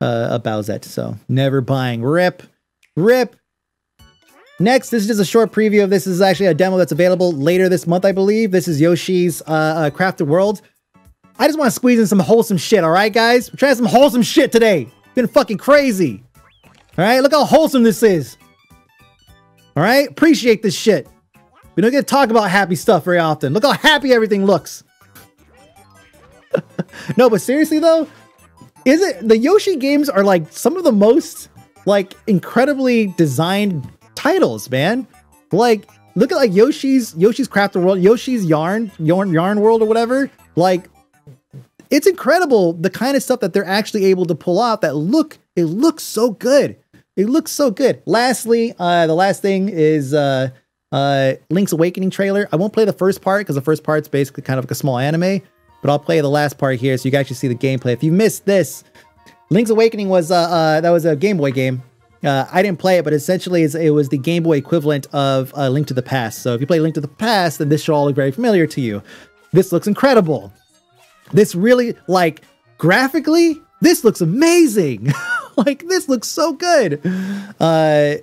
uh, a Bowsette. So never buying. Rip, rip. Next, this is just a short preview of this. this is actually a demo that's available later this month, I believe. This is Yoshi's uh, uh, Crafted World. I just want to squeeze in some wholesome shit, all right, guys? We're trying some wholesome shit today. Been fucking crazy. All right, look how wholesome this is. All right, appreciate this shit. We don't get to talk about happy stuff very often. Look how happy everything looks. no, but seriously though, is it the Yoshi games are like some of the most like incredibly designed titles, man. Like look at like Yoshi's Yoshi's Crafted World, Yoshi's Yarn, Yarn Yarn World or whatever. Like it's incredible the kind of stuff that they're actually able to pull off that look it looks so good. It looks so good. Lastly, uh, the last thing is uh, uh, Link's Awakening trailer. I won't play the first part because the first part's basically kind of like a small anime, but I'll play the last part here so you guys can see the gameplay. If you missed this, Link's Awakening was uh, uh that was a Game Boy game. Uh, I didn't play it, but essentially it was the Game Boy equivalent of uh, Link to the Past. So if you play Link to the Past, then this should all look very familiar to you. This looks incredible. This really, like, graphically, this looks amazing. like this looks so good. Uh,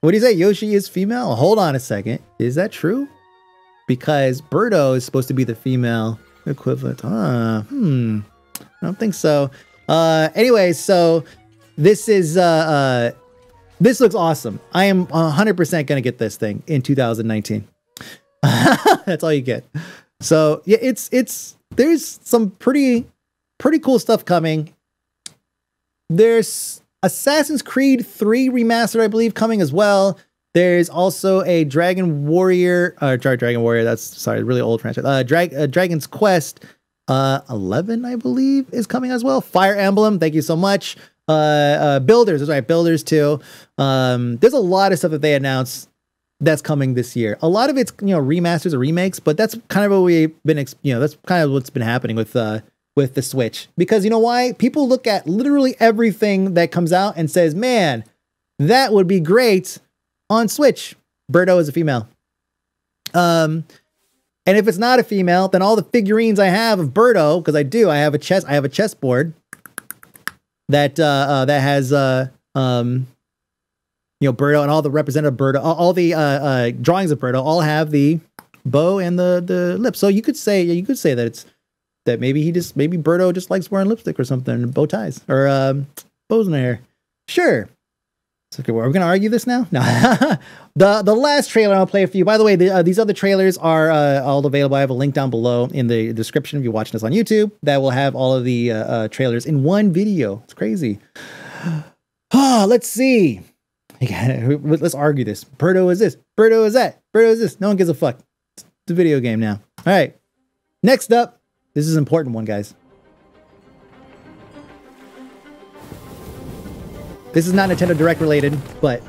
what do you say? Yoshi is female? Hold on a second. Is that true? Because Birdo is supposed to be the female equivalent. Ah, hmm. I don't think so. Uh, anyway, so this is uh, uh, this looks awesome. I am 100% gonna get this thing in 2019. That's all you get. So yeah, it's it's there's some pretty pretty cool stuff coming. There's Assassin's Creed 3 remastered, I believe, coming as well. There's also a Dragon Warrior, uh, Dragon Warrior. That's sorry, really old franchise. Uh, Drag, uh, Dragon's Quest Uh, 11, I believe, is coming as well. Fire Emblem, thank you so much. Uh, uh Builders, that's right, Builders too. Um, there's a lot of stuff that they announced that's coming this year. A lot of it's you know remasters or remakes, but that's kind of what we've been you know that's kind of what's been happening with uh with the Switch because you know why people look at literally everything that comes out and says, "Man, that would be great on Switch." Birdo is a female. Um, and if it's not a female, then all the figurines I have of Birdo, because I do, I have a chess, I have a chessboard that uh, uh that has uh um you know, Birdo and all the representative Birdo, all, all the uh, uh, drawings of Birdo all have the bow and the the lips. So you could say you could say that it's that maybe he just maybe Birdo just likes wearing lipstick or something, bow ties or um, bows in the hair. Sure. It's okay. Are we gonna argue this now? No. the the last trailer I'll play for you. By the way, the, uh, these other trailers are uh, all available. I have a link down below in the description if you're watching this on YouTube that will have all of the uh, uh trailers in one video. It's crazy. Oh, let's see. Let's argue this. Birdo is this. Birdo is that. Birdo is this. No one gives a fuck. It's a video game now. All right. Next up, this is an important one, guys. This is not Nintendo Direct related, but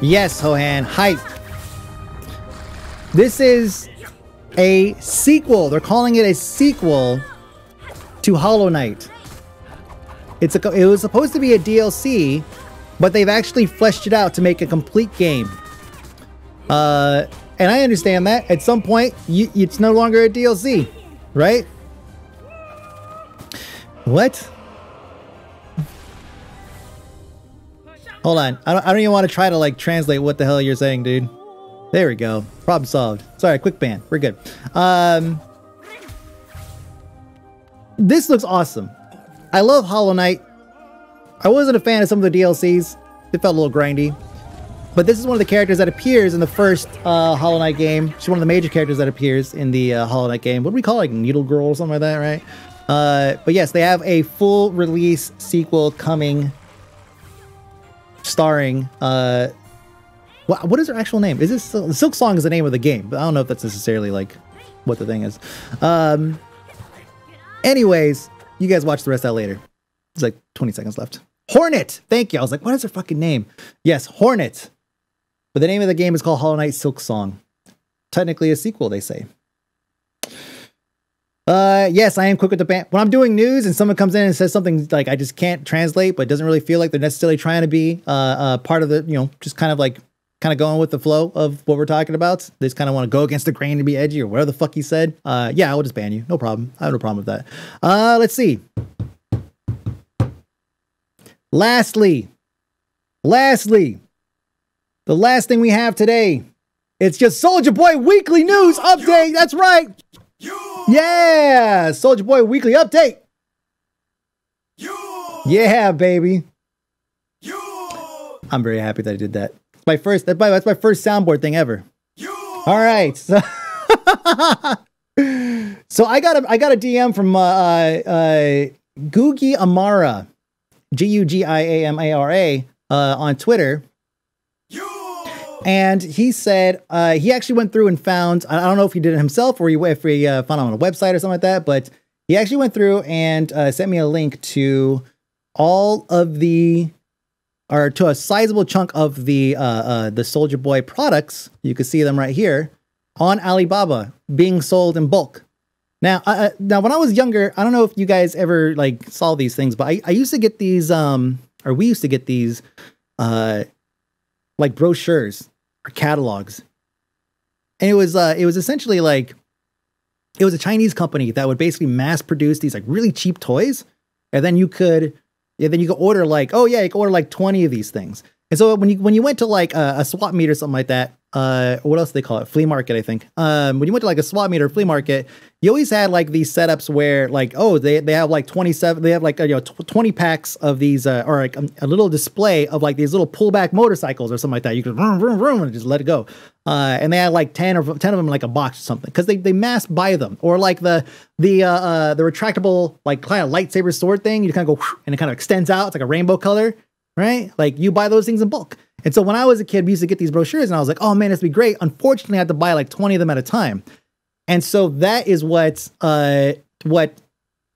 Yes, Hohan, hype. This is a sequel. They're calling it a sequel to Hollow Knight. It's a, it was supposed to be a DLC, but they've actually fleshed it out to make a complete game. Uh, and I understand that. At some point, you, it's no longer a DLC, right? What? Hold on. I don't, I don't even want to try to like translate what the hell you're saying, dude. There we go. Problem solved. Sorry, quick ban. We're good. Um, this looks awesome. I love Hollow Knight. I wasn't a fan of some of the DLCs. It felt a little grindy. But this is one of the characters that appears in the first uh, Hollow Knight game. She's one of the major characters that appears in the uh, Hollow Knight game. What do we call it? Like Needle Girl or something like that, right? Uh, but yes, they have a full release sequel coming starring uh what, what is her actual name? Is this Silksong is the name of the game, but I don't know if that's necessarily like what the thing is. Um anyways, you guys watch the rest of that later. It's like 20 seconds left. Hornet! Thank you. I was like, what is her fucking name? Yes, Hornet. But the name of the game is called Hollow Knight Silksong. Technically a sequel, they say. Uh, yes, I am quick with the band. When I'm doing news and someone comes in and says something like I just can't translate, but doesn't really feel like they're necessarily trying to be uh, uh part of the, you know, just kind of like kind of going with the flow of what we're talking about. They just kind of want to go against the grain and be edgy or whatever the fuck he said. Uh, yeah, I will just ban you. No problem. I have no problem with that. Uh, let's see. Lastly, lastly, the last thing we have today, it's just Soulja Boy Weekly News Update. That's right. Yeah, Soulja Boy Weekly Update. Yeah, baby. I'm very happy that I did that. My first. That's my first soundboard thing ever. All right. So, so I got a I got a DM from uh, uh, Gugi Amara, G U G I A M A R A, uh, on Twitter and he said uh, he actually went through and found, I don't know if he did it himself or he, if he uh, found it on a website or something like that, but he actually went through and uh, sent me a link to all of the, or to a sizable chunk of the, uh, uh, the Soulja Boy products. You can see them right here on Alibaba being sold in bulk. Now, now when I was younger, I don't know if you guys ever like saw these things, but I, I used to get these, um, or we used to get these, uh, like brochures or catalogs. And it was uh, it was essentially like it was a Chinese company that would basically mass produce these like really cheap toys, and then you could yeah, then you can order like oh yeah, you can order like twenty of these things, And so when you when you went to like a, a swap meet or something like that, uh, what else do they call it? Flea market, I think. Um, when you went to like a swap meet or flea market, you always had like these setups where like, oh, they, they have like 27, they have like, you know, 20 packs of these, uh, or like a, a, little display of like these little pullback motorcycles or something like that. You could vroom, vroom, vroom, and just let it go. Uh, and they had like 10 or 10 of them in like a box or something because they, they mass buy them or like the, the, uh, uh, the retractable, like kind of lightsaber sword thing. You kind of go and it kind of extends out. It's like a rainbow color, right? Like you buy those things in bulk. And so when I was a kid, we used to get these brochures and I was like, oh man, this would be great. Unfortunately, I had to buy like 20 of them at a time. And so that is what uh, what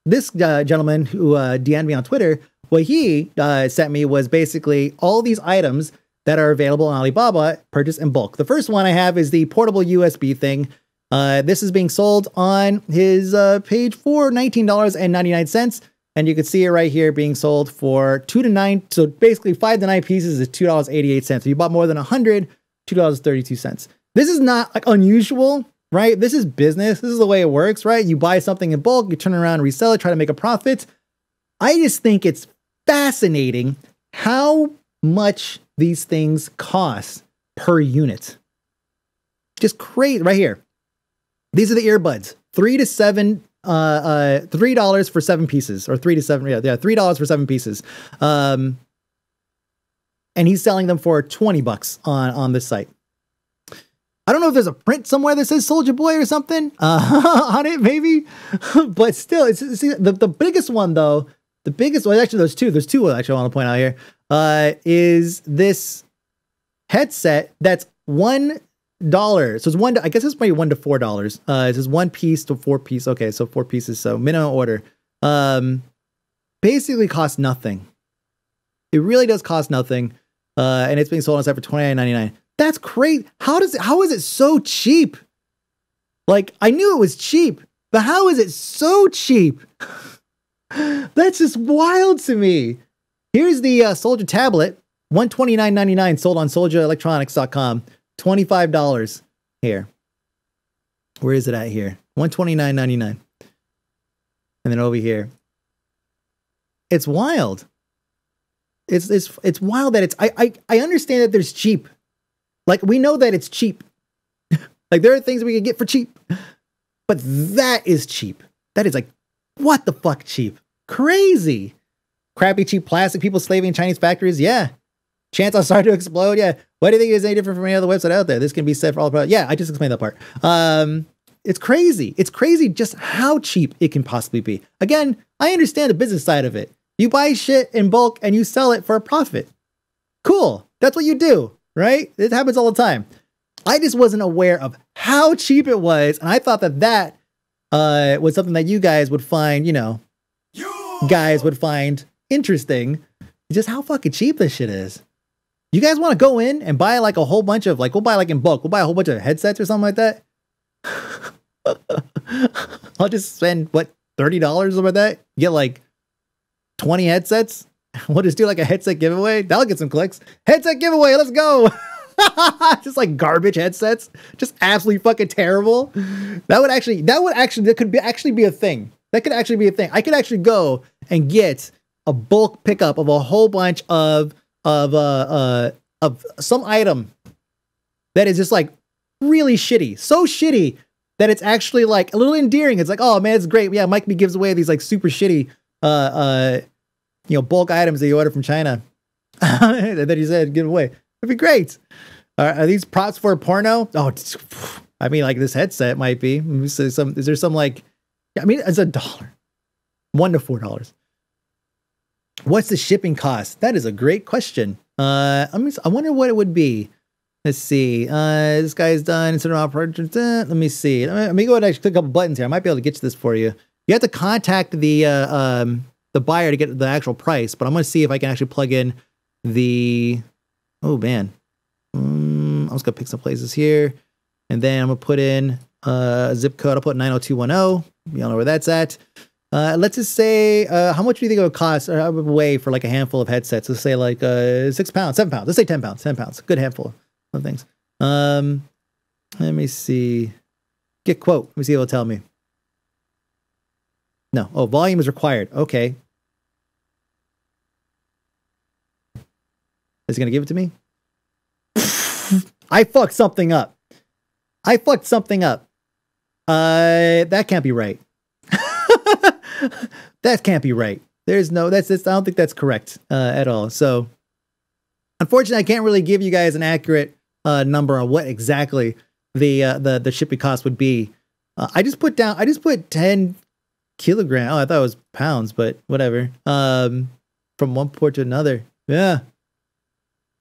this uh, gentleman who uh, DM'd me on Twitter, what he uh, sent me was basically all these items that are available on Alibaba, purchased in bulk. The first one I have is the portable USB thing. Uh, this is being sold on his uh, page for $19.99. And you can see it right here being sold for two to nine. So basically, five to nine pieces is two dollars eighty eight cents. If you bought more than a hundred, two dollars thirty two cents. This is not like unusual, right? This is business. This is the way it works, right? You buy something in bulk, you turn around resell it, try to make a profit. I just think it's fascinating how much these things cost per unit. Just crazy, right here. These are the earbuds, three to seven uh, uh, three dollars for seven pieces, or three to seven, yeah, yeah, three dollars for seven pieces. Um, and he's selling them for twenty bucks on on this site. I don't know if there's a print somewhere that says Soulja Boy or something uh, on it, maybe, but still, it's, it's, the the biggest one though. The biggest one, actually, there's two. There's two actually I want to point out here. Uh, is this headset that's one dollar. So it's one. I guess it's maybe one to four dollars. Uh, it says one piece to four piece. Okay, so four pieces. So minimum order. Um, basically costs nothing. It really does cost nothing. Uh, and it's being sold on site for twenty nine ninety nine. That's great. How does it? How is it so cheap? Like I knew it was cheap, but how is it so cheap? That's just wild to me. Here's the uh, Soulja tablet, one twenty nine ninety nine, sold on SouljaElectronics.com. $25 here. Where is it at here? 129.99. And then over here. It's wild. It's it's it's wild that it's I I, I understand that there's cheap. Like we know that it's cheap. like there are things we can get for cheap. But that is cheap. That is like what the fuck cheap? Crazy. Crappy cheap plastic people slaving in Chinese factories? Yeah. Chance I'll start to explode? Yeah. What do you think it is any different from any other website out there? This can be said for all products. Yeah, I just explained that part. Um, it's crazy. It's crazy just how cheap it can possibly be. Again, I understand the business side of it. You buy shit in bulk and you sell it for a profit. Cool. That's what you do, right? It happens all the time. I just wasn't aware of how cheap it was, and I thought that that uh, was something that you guys would find, you know, guys would find interesting. Just how fucking cheap this shit is. You guys want to go in and buy like a whole bunch of like we'll buy like in bulk. We'll buy a whole bunch of headsets or something like that. I'll just spend what thirty dollars over that. Get like twenty headsets. We'll just do like a headset giveaway. That'll get some clicks. Headset giveaway. Let's go. just like garbage headsets. Just absolutely fucking terrible. That would actually. That would actually. That could be actually be a thing. That could actually be a thing. I could actually go and get a bulk pickup of a whole bunch of of uh, uh of some item that is just like really shitty, so shitty that it's actually like a little endearing. It's like, oh man, it's great. Yeah, Mike me gives away these like super shitty uh uh you know bulk items that you order from China that he said give away. It'd be great. Are, are these props for porno? Oh, I mean, like this headset might be. Some is there some like? I mean, it's a dollar, one to four dollars. What's the shipping cost? That is a great question. Uh, I mean, I wonder what it would be. Let's see. Uh, this guy's done. Of let me see. Let me go ahead and click a couple buttons here. I might be able to get to this for you. You have to contact the uh, um, the buyer to get the actual price, but I'm going to see if I can actually plug in the. Oh man, um, I'm just gonna pick some places here, and then I'm gonna put in uh, a zip code. I'll put 90210. Y'all know where that's at. Uh, let's just say, uh, how much do you think it would cost or uh, weigh for like a handful of headsets? Let's say like uh, six pounds, seven pounds. Let's say ten pounds, ten pounds. Good handful of things. Um, let me see. Get quote. Let me see it'll tell me. No. Oh, volume is required. Okay. Is he gonna give it to me? I fucked something up. I fucked something up. Uh, that can't be right. that can't be right. There's no. That's. that's I don't think that's correct uh, at all. So, unfortunately, I can't really give you guys an accurate uh, number on what exactly the uh, the the shipping cost would be. Uh, I just put down. I just put ten kilogram. Oh, I thought it was pounds, but whatever. Um, from one port to another. Yeah,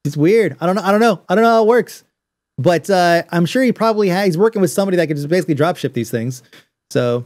it's weird. I don't know. I don't know. I don't know how it works. But uh, I'm sure he probably has. He's working with somebody that can just basically drop ship these things. So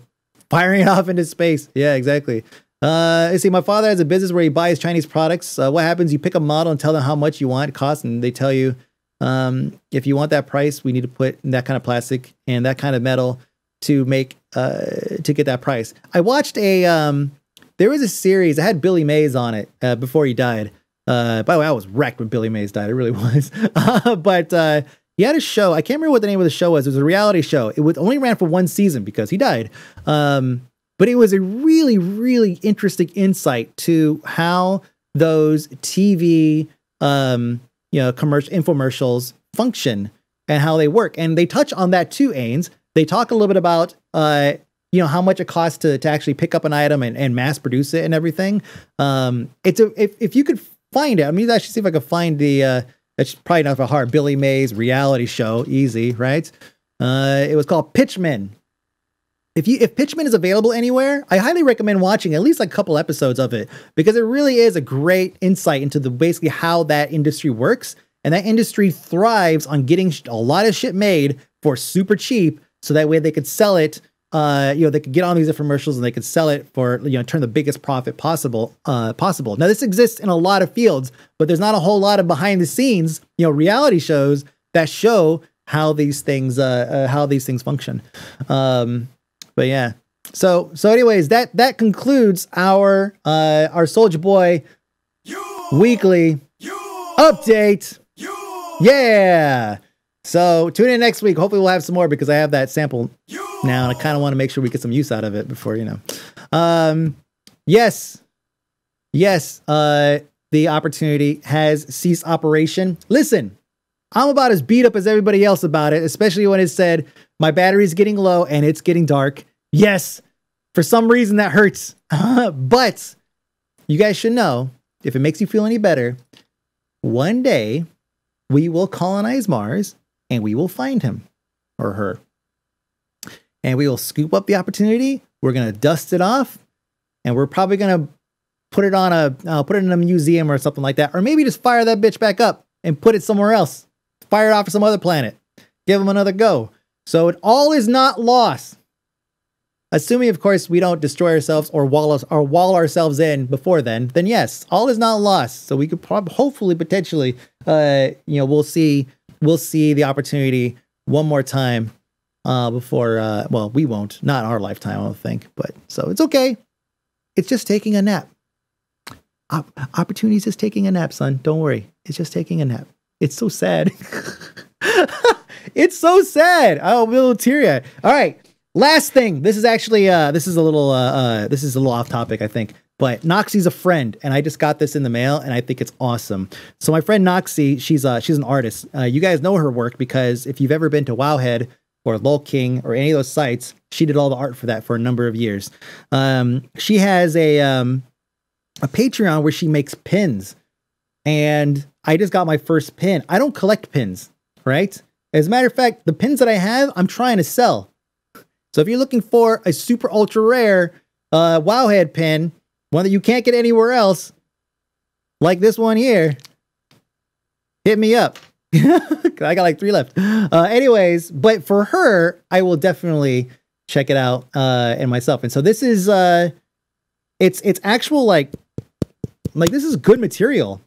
firing it off into space. Yeah, exactly. Uh, see. My father has a business where he buys Chinese products. Uh, what happens? You pick a model and tell them how much you want it costs, and they tell you um, if you want that price, we need to put that kind of plastic and that kind of metal to make uh, to get that price. I watched a um, there was a series. I had Billy Mays on it uh, before he died. Uh, by the way, I was wrecked when Billy Mays died. It really was. but uh, he had a show. I can't remember what the name of the show was. It was a reality show. It was only ran for one season because he died. Um, but it was a really, really interesting insight to how those TV, um, you know, commercial infomercials function and how they work. And they touch on that too, Ains. They talk a little bit about, uh, you know, how much it costs to, to actually pick up an item and, and mass produce it and everything. Um, it's a, if, if you could find it, I mean, actually see if I could find the, uh, it's probably not for hard. Billy Mays reality show, easy, right? Uh, it was called Pitchmen. If you if Pitchmen is available anywhere, I highly recommend watching at least a couple episodes of it because it really is a great insight into the basically how that industry works. And that industry thrives on getting a lot of shit made for super cheap, so that way they could sell it uh, you know, they could get on these infomercials and they could sell it for, you know, turn the biggest profit possible, uh, possible. Now, this exists in a lot of fields, but there's not a whole lot of behind the scenes, you know, reality shows that show how these things, uh, uh how these things function. Um, but yeah. So, so anyways, that, that concludes our, uh, our Soulja Boy weekly update. Yeah. So tune in next week. Hopefully we'll have some more because I have that sample now, and I kind of want to make sure we get some use out of it before you know. Um, yes, yes. Uh, the opportunity has ceased operation. Listen, I'm about as beat up as everybody else about it, especially when it said my battery's getting low and it's getting dark. Yes, for some reason that hurts, but you guys should know if it makes you feel any better. One day we will colonize Mars and we will find him or her and we will scoop up the opportunity. We're going to dust it off and we're probably going to put it on a uh, put it in a museum or something like that or maybe just fire that bitch back up and put it somewhere else. Fire it off for some other planet. Give them another go. So it all is not lost. Assuming, of course, we don't destroy ourselves or wall us or wall ourselves in before then, then yes, all is not lost. So we could probably, hopefully, potentially, uh, you know, we'll see, we'll see the opportunity one more time uh, before, uh, well, we won't, not our lifetime, I don't think, but so it's okay. It's just taking a nap. Op- opportunities is taking a nap, son. Don't worry. It's just taking a nap. It's so sad. it's so sad. Oh, a little teary. All right. Last thing. This is actually, uh, this is a little, uh, uh, this is a little off topic, I think. But Noxie's a friend, and I just got this in the mail, and I think it's awesome. So my friend Noxie, she's uh, she's an artist. Uh, you guys know her work because if you've ever been to Wowhead, or LoLKing or any of those sites. She did all the art for that for a number of years. Um, she has a um, a Patreon where she makes pins, and I just got my first pin. I don't collect pins, right? As a matter of fact, the pins that I have, I'm trying to sell. So if you're looking for a super ultra rare uh, Wowhead pin, one that you can't get anywhere else, like this one here, hit me up. I got like three left. Uh, anyways, but for her, I will definitely check it out uh, and myself. And so this is uh, it's it's actual like like this is good material.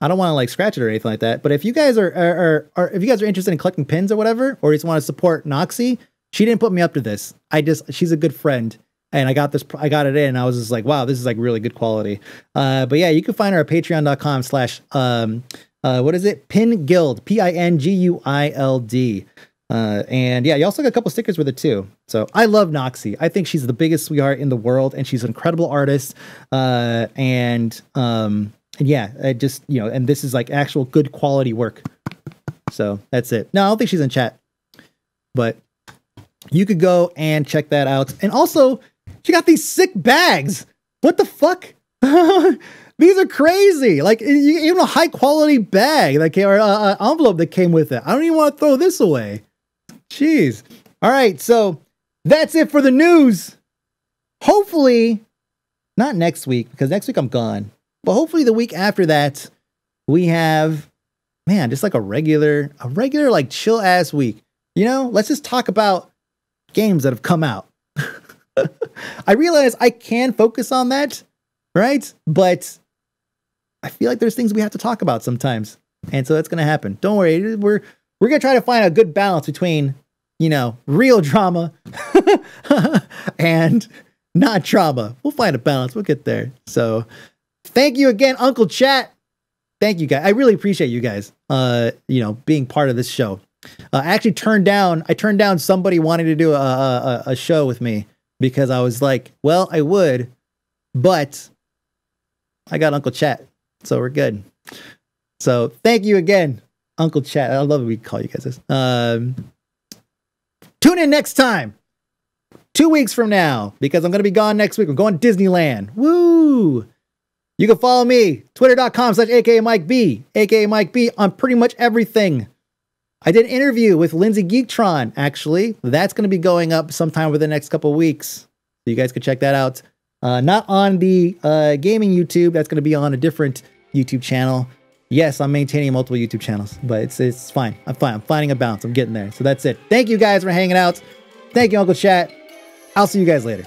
I don't want to like scratch it or anything like that. But if you guys are, are, are, are if you guys are interested in collecting pins or whatever, or just want to support Noxie, she didn't put me up to this. I just she's a good friend and I got this, I got it in. I was just like, wow, this is like really good quality. Uh, but yeah, you can find her at patreon.com slash, um, uh, what is it? Pin Guild, P I N G U I L D. Uh, and yeah, you also got a couple stickers with it too. So I love Noxie. I think she's the biggest sweetheart in the world, and she's an incredible artist. Uh, and um, and yeah, I just you know, and this is like actual good quality work. So that's it. No, I don't think she's in chat, but you could go and check that out. And also, she got these sick bags. What the fuck? These are crazy. Like even a high quality bag that came, or uh, envelope that came with it. I don't even want to throw this away. Jeez. All right, so that's it for the news. Hopefully, not next week because next week I'm gone. But hopefully the week after that, we have man, just like a regular, a regular like chill ass week. You know, let's just talk about games that have come out. I realize I can focus on that, right? But I feel like there's things we have to talk about sometimes. And so that's going to happen. Don't worry. We're we're going to try to find a good balance between, you know, real drama and not drama. We'll find a balance. We'll get there. So, thank you again Uncle Chat. Thank you guys. I really appreciate you guys uh, you know, being part of this show. Uh, I actually turned down I turned down somebody wanting to do a, a a show with me because I was like, well, I would, but I got Uncle Chat. So we're good. So thank you again, Uncle Chat. I love we call you guys this. Um, tune in next time. Two weeks from now, because I'm going to be gone next week. We're going to Disneyland. Woo! You can follow me, twitter.com slash aka Mike B, aka Mike B, on pretty much everything. I did an interview with Lindsay Geektron, actually. That's going to be going up sometime over the next couple weeks. So you guys can check that out. Uh, not on the uh, gaming YouTube. That's going to be on a different YouTube channel. Yes, I'm maintaining multiple YouTube channels, but it's it's fine. I'm fine. I'm finding a balance. I'm getting there. So that's it. Thank you guys for hanging out. Thank you, Uncle Chat. I'll see you guys later.